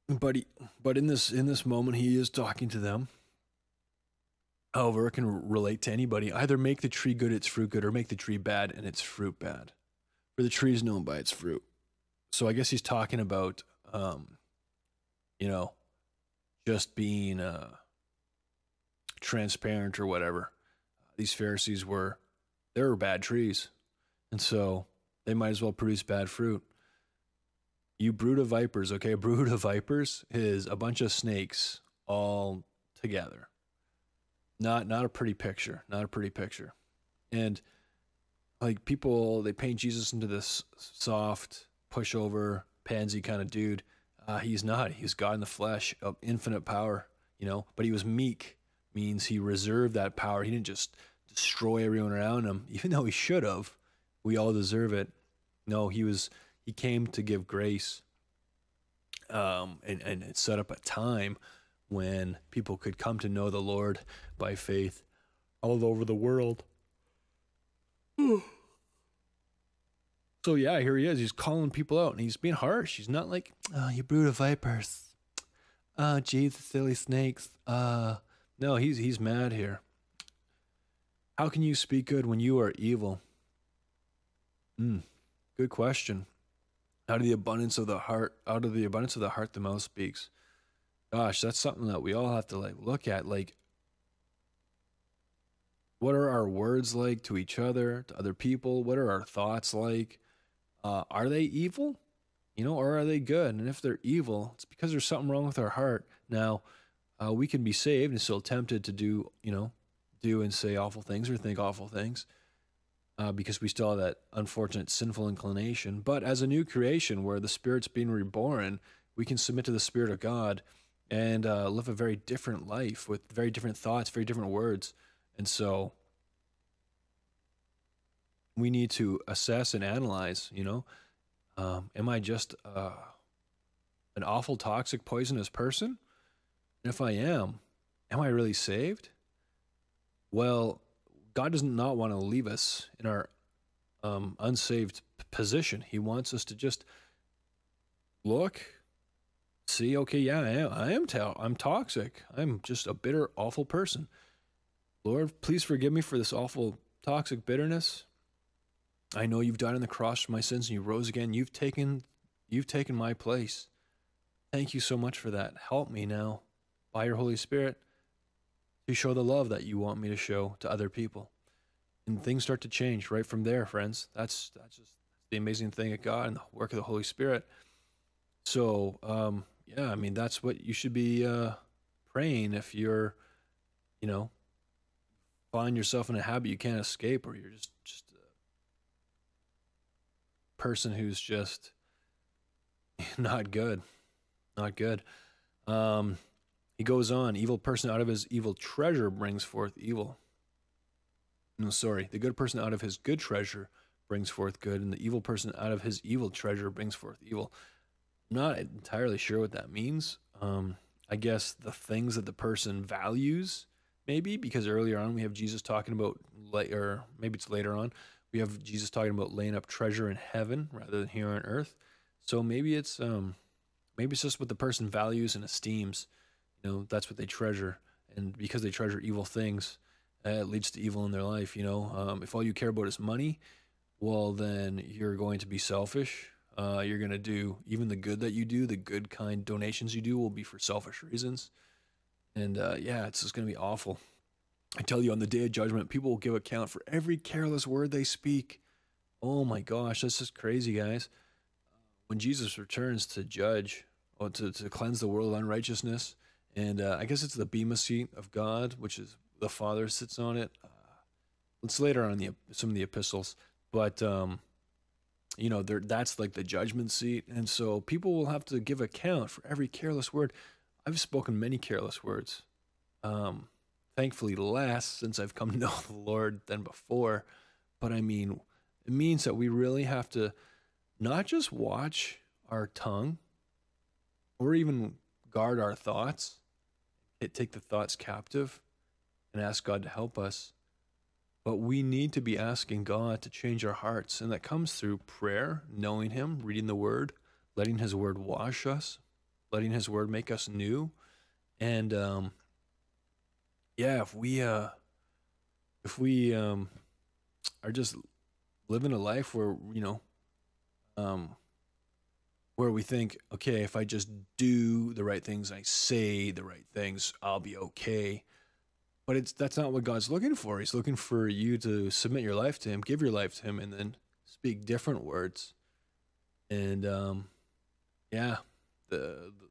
but he, but in this in this moment, he is talking to them. However, it can relate to anybody. Either make the tree good, its fruit good, or make the tree bad and its fruit bad. For the tree is known by its fruit. So I guess he's talking about, um, you know, just being uh, transparent or whatever. These Pharisees were, they were bad trees. And so they might as well produce bad fruit. You brood of vipers, okay? A brood of vipers is a bunch of snakes all together. Not not a pretty picture. Not a pretty picture. And like people they paint Jesus into this soft, pushover, pansy kind of dude. Uh, he's not. He's God in the flesh of infinite power, you know, but he was meek, means he reserved that power. He didn't just destroy everyone around him, even though he should have. We all deserve it. No, he was he came to give grace. Um, and, and set up a time when people could come to know the Lord by faith all over the world. So yeah, here he is. He's calling people out and he's being harsh. He's not like, oh, you brood of vipers. Oh, geez, the silly snakes. Uh no, he's he's mad here. How can you speak good when you are evil? Hmm. Good question. Out of the abundance of the heart, out of the abundance of the heart, the mouth speaks. Gosh, that's something that we all have to like look at. Like, what are our words like to each other, to other people? What are our thoughts like? Uh, are they evil? You know, or are they good? And if they're evil, it's because there's something wrong with our heart. Now, uh, we can be saved and still tempted to do, you know, do and say awful things or think awful things uh, because we still have that unfortunate sinful inclination. But as a new creation where the Spirit's being reborn, we can submit to the Spirit of God and uh, live a very different life with very different thoughts, very different words. And so we need to assess and analyze, you know, um, am I just uh, an awful, toxic, poisonous person? And if I am, am I really saved? Well, God does not want to leave us in our um, unsaved position. He wants us to just look, see, okay, yeah, I am, I am, to- I'm toxic. I'm just a bitter, awful person. Lord, please forgive me for this awful, toxic bitterness. I know you've died on the cross for my sins and you rose again. You've taken, you've taken my place. Thank you so much for that. Help me now by your Holy Spirit to show the love that you want me to show to other people. And things start to change right from there, friends. That's that's just the amazing thing of God and the work of the Holy Spirit. So, um, yeah, I mean, that's what you should be uh, praying if you're, you know, find yourself in a habit you can't escape, or you're just just a person who's just not good, not good. Um, he goes on, evil person out of his evil treasure brings forth evil. No, sorry, the good person out of his good treasure brings forth good, and the evil person out of his evil treasure brings forth evil. I'm not entirely sure what that means. Um, I guess the things that the person values, maybe, because earlier on we have Jesus talking about, or maybe it's later on, we have Jesus talking about laying up treasure in heaven rather than here on earth. So maybe it's um, maybe it's just what the person values and esteems. You know, that's what they treasure, and because they treasure evil things, uh, it leads to evil in their life. You know, um, if all you care about is money, well, then you're going to be selfish. Uh, you're going to do even the good that you do, the good kind donations you do will be for selfish reasons. And uh, yeah, it's just going to be awful. I tell you, on the day of judgment, people will give account for every careless word they speak. Oh my gosh, that's just crazy, guys. When Jesus returns to judge, or to, to cleanse the world of unrighteousness, and uh, I guess it's the Bema seat of God, which is the Father sits on it. Uh, it's later on in the, some of the epistles, but um, you know, that's like the judgment seat, and so people will have to give account for every careless word. I've spoken many careless words. Um, thankfully, less since I've come to know the Lord than before. But I mean, it means that we really have to not just watch our tongue or even guard our thoughts, take the thoughts captive and ask God to help us. But we need to be asking God to change our hearts. And that comes through prayer, knowing Him, reading the Word, letting His Word wash us, letting His Word make us new. And um, yeah, if we uh, if we um, are just living a life where you know um, where we think, okay, if I just do the right things, I say the right things, I'll be okay. But it's that's not what God's looking for. He's looking for you to submit your life to Him, give your life to Him, and then speak different words. And um, yeah, the, the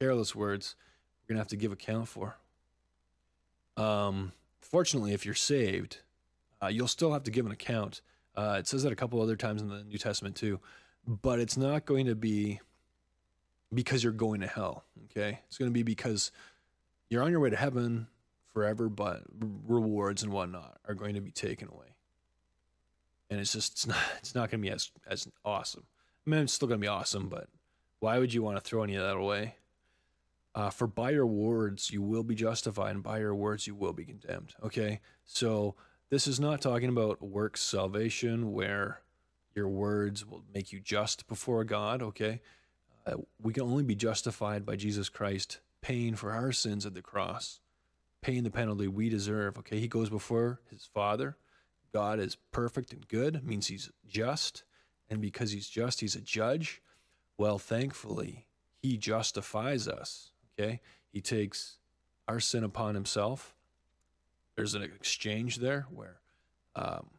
careless words we're gonna have to give account for. Um, fortunately, if you're saved, uh, you'll still have to give an account. Uh, it says that a couple other times in the New Testament too but it's not going to be because you're going to hell. Okay. It's going to be because you're on your way to heaven forever, but rewards and whatnot are going to be taken away. And it's just, it's not, it's not going to be as, as awesome. I mean, it's still going to be awesome, but why would you want to throw any of that away? Uh, for by your words you will be justified, and by your words you will be condemned. Okay, so this is not talking about works salvation, where your words will make you just before God, okay? Uh, we can only be justified by Jesus Christ paying for our sins at the cross, paying the penalty we deserve, okay? He goes before his Father. God is perfect and good, means he's just. And because he's just, he's a judge. Well, thankfully, he justifies us, okay? He takes our sin upon himself. There's an exchange there where um,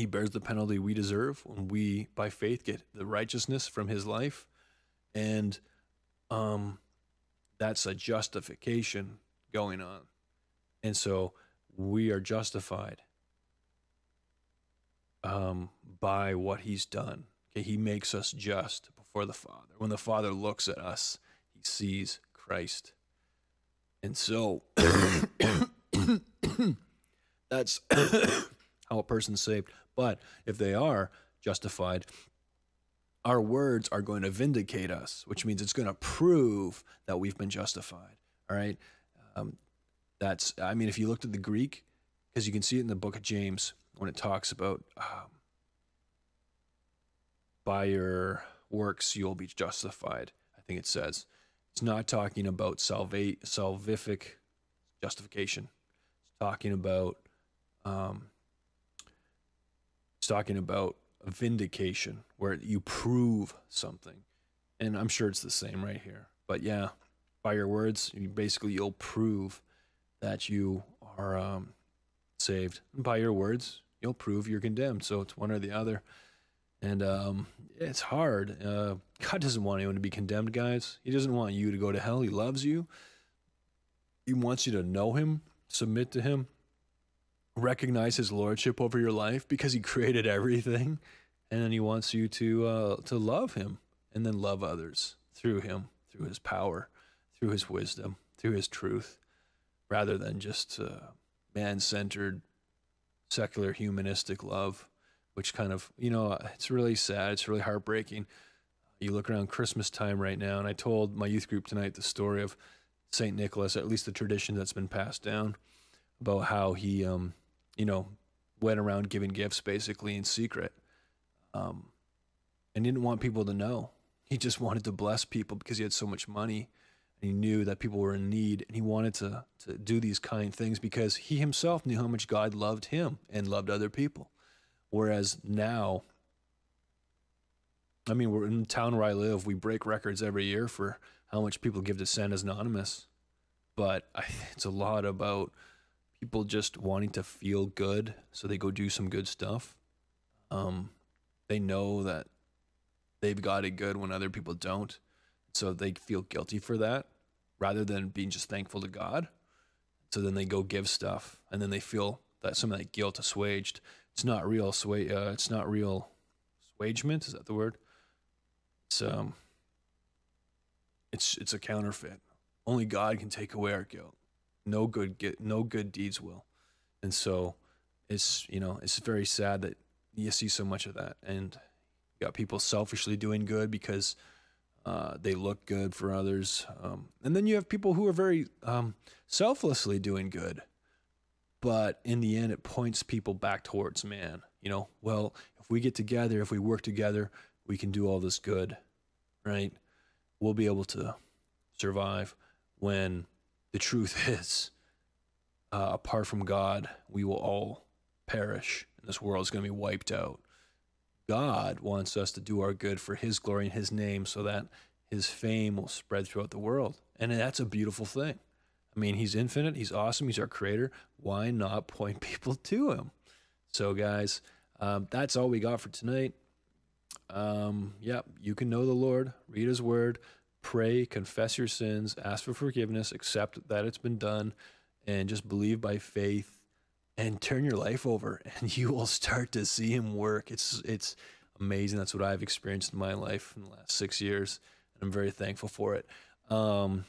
he bears the penalty we deserve when we, by faith, get the righteousness from his life. And um, that's a justification going on. And so we are justified um, by what he's done. Okay, he makes us just before the Father. When the Father looks at us, he sees Christ. And so that's how a person's saved. But if they are justified, our words are going to vindicate us, which means it's going to prove that we've been justified. All right. Um, that's, I mean, if you looked at the Greek, because you can see it in the book of James when it talks about um, by your works you'll be justified. I think it says it's not talking about salvific justification. It's talking about um, talking about vindication, where you prove something. And I'm sure it's the same right here. But yeah, by your words, you basically you'll prove that you are um, saved. By your words, you'll prove you're condemned. So it's one or the other. And um, it's hard. Uh, God doesn't want anyone to be condemned, guys. He doesn't want you to go to hell. He loves you. He wants you to know Him, submit to Him, recognize His lordship over your life because He created everything, and then He wants you to uh, to love Him and then love others through Him, through His power, through His wisdom, through His truth, rather than just uh, man-centered, secular, humanistic love which kind of, you know, it's really sad. It's really heartbreaking. You look around Christmas time right now, and I told my youth group tonight the story of St. Nicholas, at least the tradition that's been passed down, about how he, um, you know, went around giving gifts basically in secret um, and didn't want people to know. He just wanted to bless people because he had so much money and he knew that people were in need and he wanted to, to do these kind things because he himself knew how much God loved him and loved other people. Whereas now, I mean, we're in the town where I live. We break records every year for how much people give to Santa's Anonymous, but I, it's a lot about people just wanting to feel good, so they go do some good stuff. Um, they know that they've got it good when other people don't, so they feel guilty for that, rather than being just thankful to God. So then they go give stuff, and then they feel that some of that guilt assuaged it's not real sway. Uh, it's not real swagement. Is that the word? It's um. It's it's a counterfeit. Only God can take away our guilt. No good get no good deeds will, and so it's you know it's very sad that you see so much of that, and you got people selfishly doing good because uh, they look good for others, um, and then you have people who are very um, selflessly doing good. But in the end it points people back towards man you know well if we get together if we work together we can do all this good right? We'll be able to survive when the truth is uh, apart from god we will all perish and this world is going to be wiped out god wants us to do our good for his glory and his name so that his fame will spread throughout the world and that's a beautiful thing I mean, he's infinite, he's awesome, he's our creator. Why not point people to him? So, guys, um, that's all we got for tonight. Um, yeah, you can know the Lord, read his word, pray, confess your sins, ask for forgiveness, accept that it's been done, and just believe by faith and turn your life over and you will start to see him work. It's it's amazing. That's what I've experienced in my life in the last six years. And I'm very thankful for it. Um,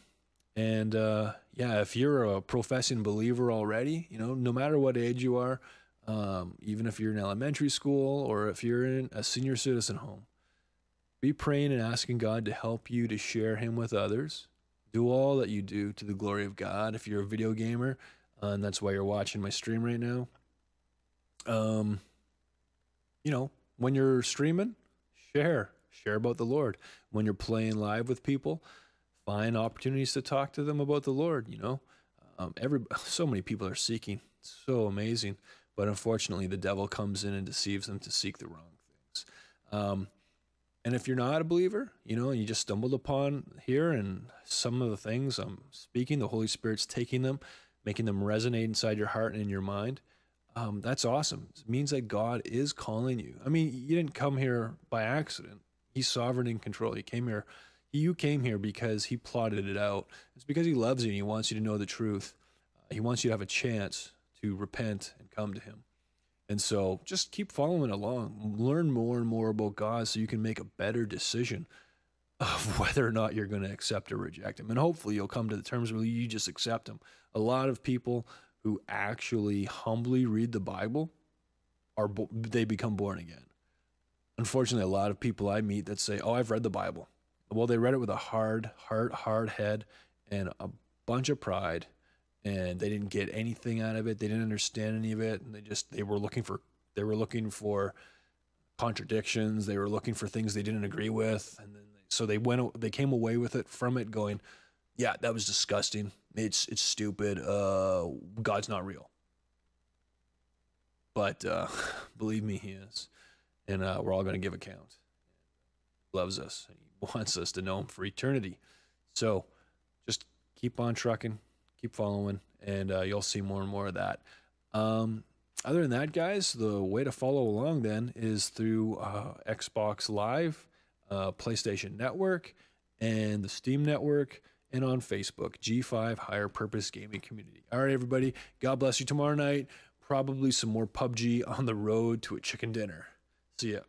and uh, yeah, if you're a professing believer already, you know, no matter what age you are, um, even if you're in elementary school or if you're in a senior citizen home, be praying and asking God to help you to share Him with others. Do all that you do to the glory of God. If you're a video gamer, uh, and that's why you're watching my stream right now, um, you know, when you're streaming, share, share about the Lord. When you're playing live with people, find opportunities to talk to them about the Lord. You know, um, every so many people are seeking. It's so amazing, but unfortunately, the devil comes in and deceives them to seek the wrong things. Um, and if you're not a believer, you know, and you just stumbled upon here and some of the things I'm speaking, the Holy Spirit's taking them, making them resonate inside your heart and in your mind. Um, that's awesome. It means that God is calling you. I mean, you didn't come here by accident. He's sovereign in control. You came here you came here because he plotted it out. It's because he loves you and he wants you to know the truth. Uh, he wants you to have a chance to repent and come to him. And so just keep following along. Learn more and more about God so you can make a better decision of whether or not you're going to accept or reject him. And hopefully you'll come to the terms where you just accept him. A lot of people who actually humbly read the Bible are they become born again. Unfortunately, a lot of people I meet that say, "Oh, I've read the Bible." well, they read it with a hard heart, hard head, and a bunch of pride, and they didn't get anything out of it. They didn't understand any of it, and they just they were looking for they were looking for contradictions. They were looking for things they didn't agree with, and then they, so they went they came away with it from it going, yeah, that was disgusting. It's it's stupid. Uh, God's not real. But uh, believe me, He is, and uh, we're all going to give account. Loves us He wants us to know him for eternity. So just keep on trucking, keep following, and uh, you'll see more and more of that. Um, other than that, guys, the way to follow along then is through uh, Xbox Live, uh, PlayStation Network, and the Steam Network, and on Facebook, G5 Higher Purpose Gaming Community. All right, everybody, God bless you tomorrow night. Probably some more PUBG on the road to a chicken dinner. See ya.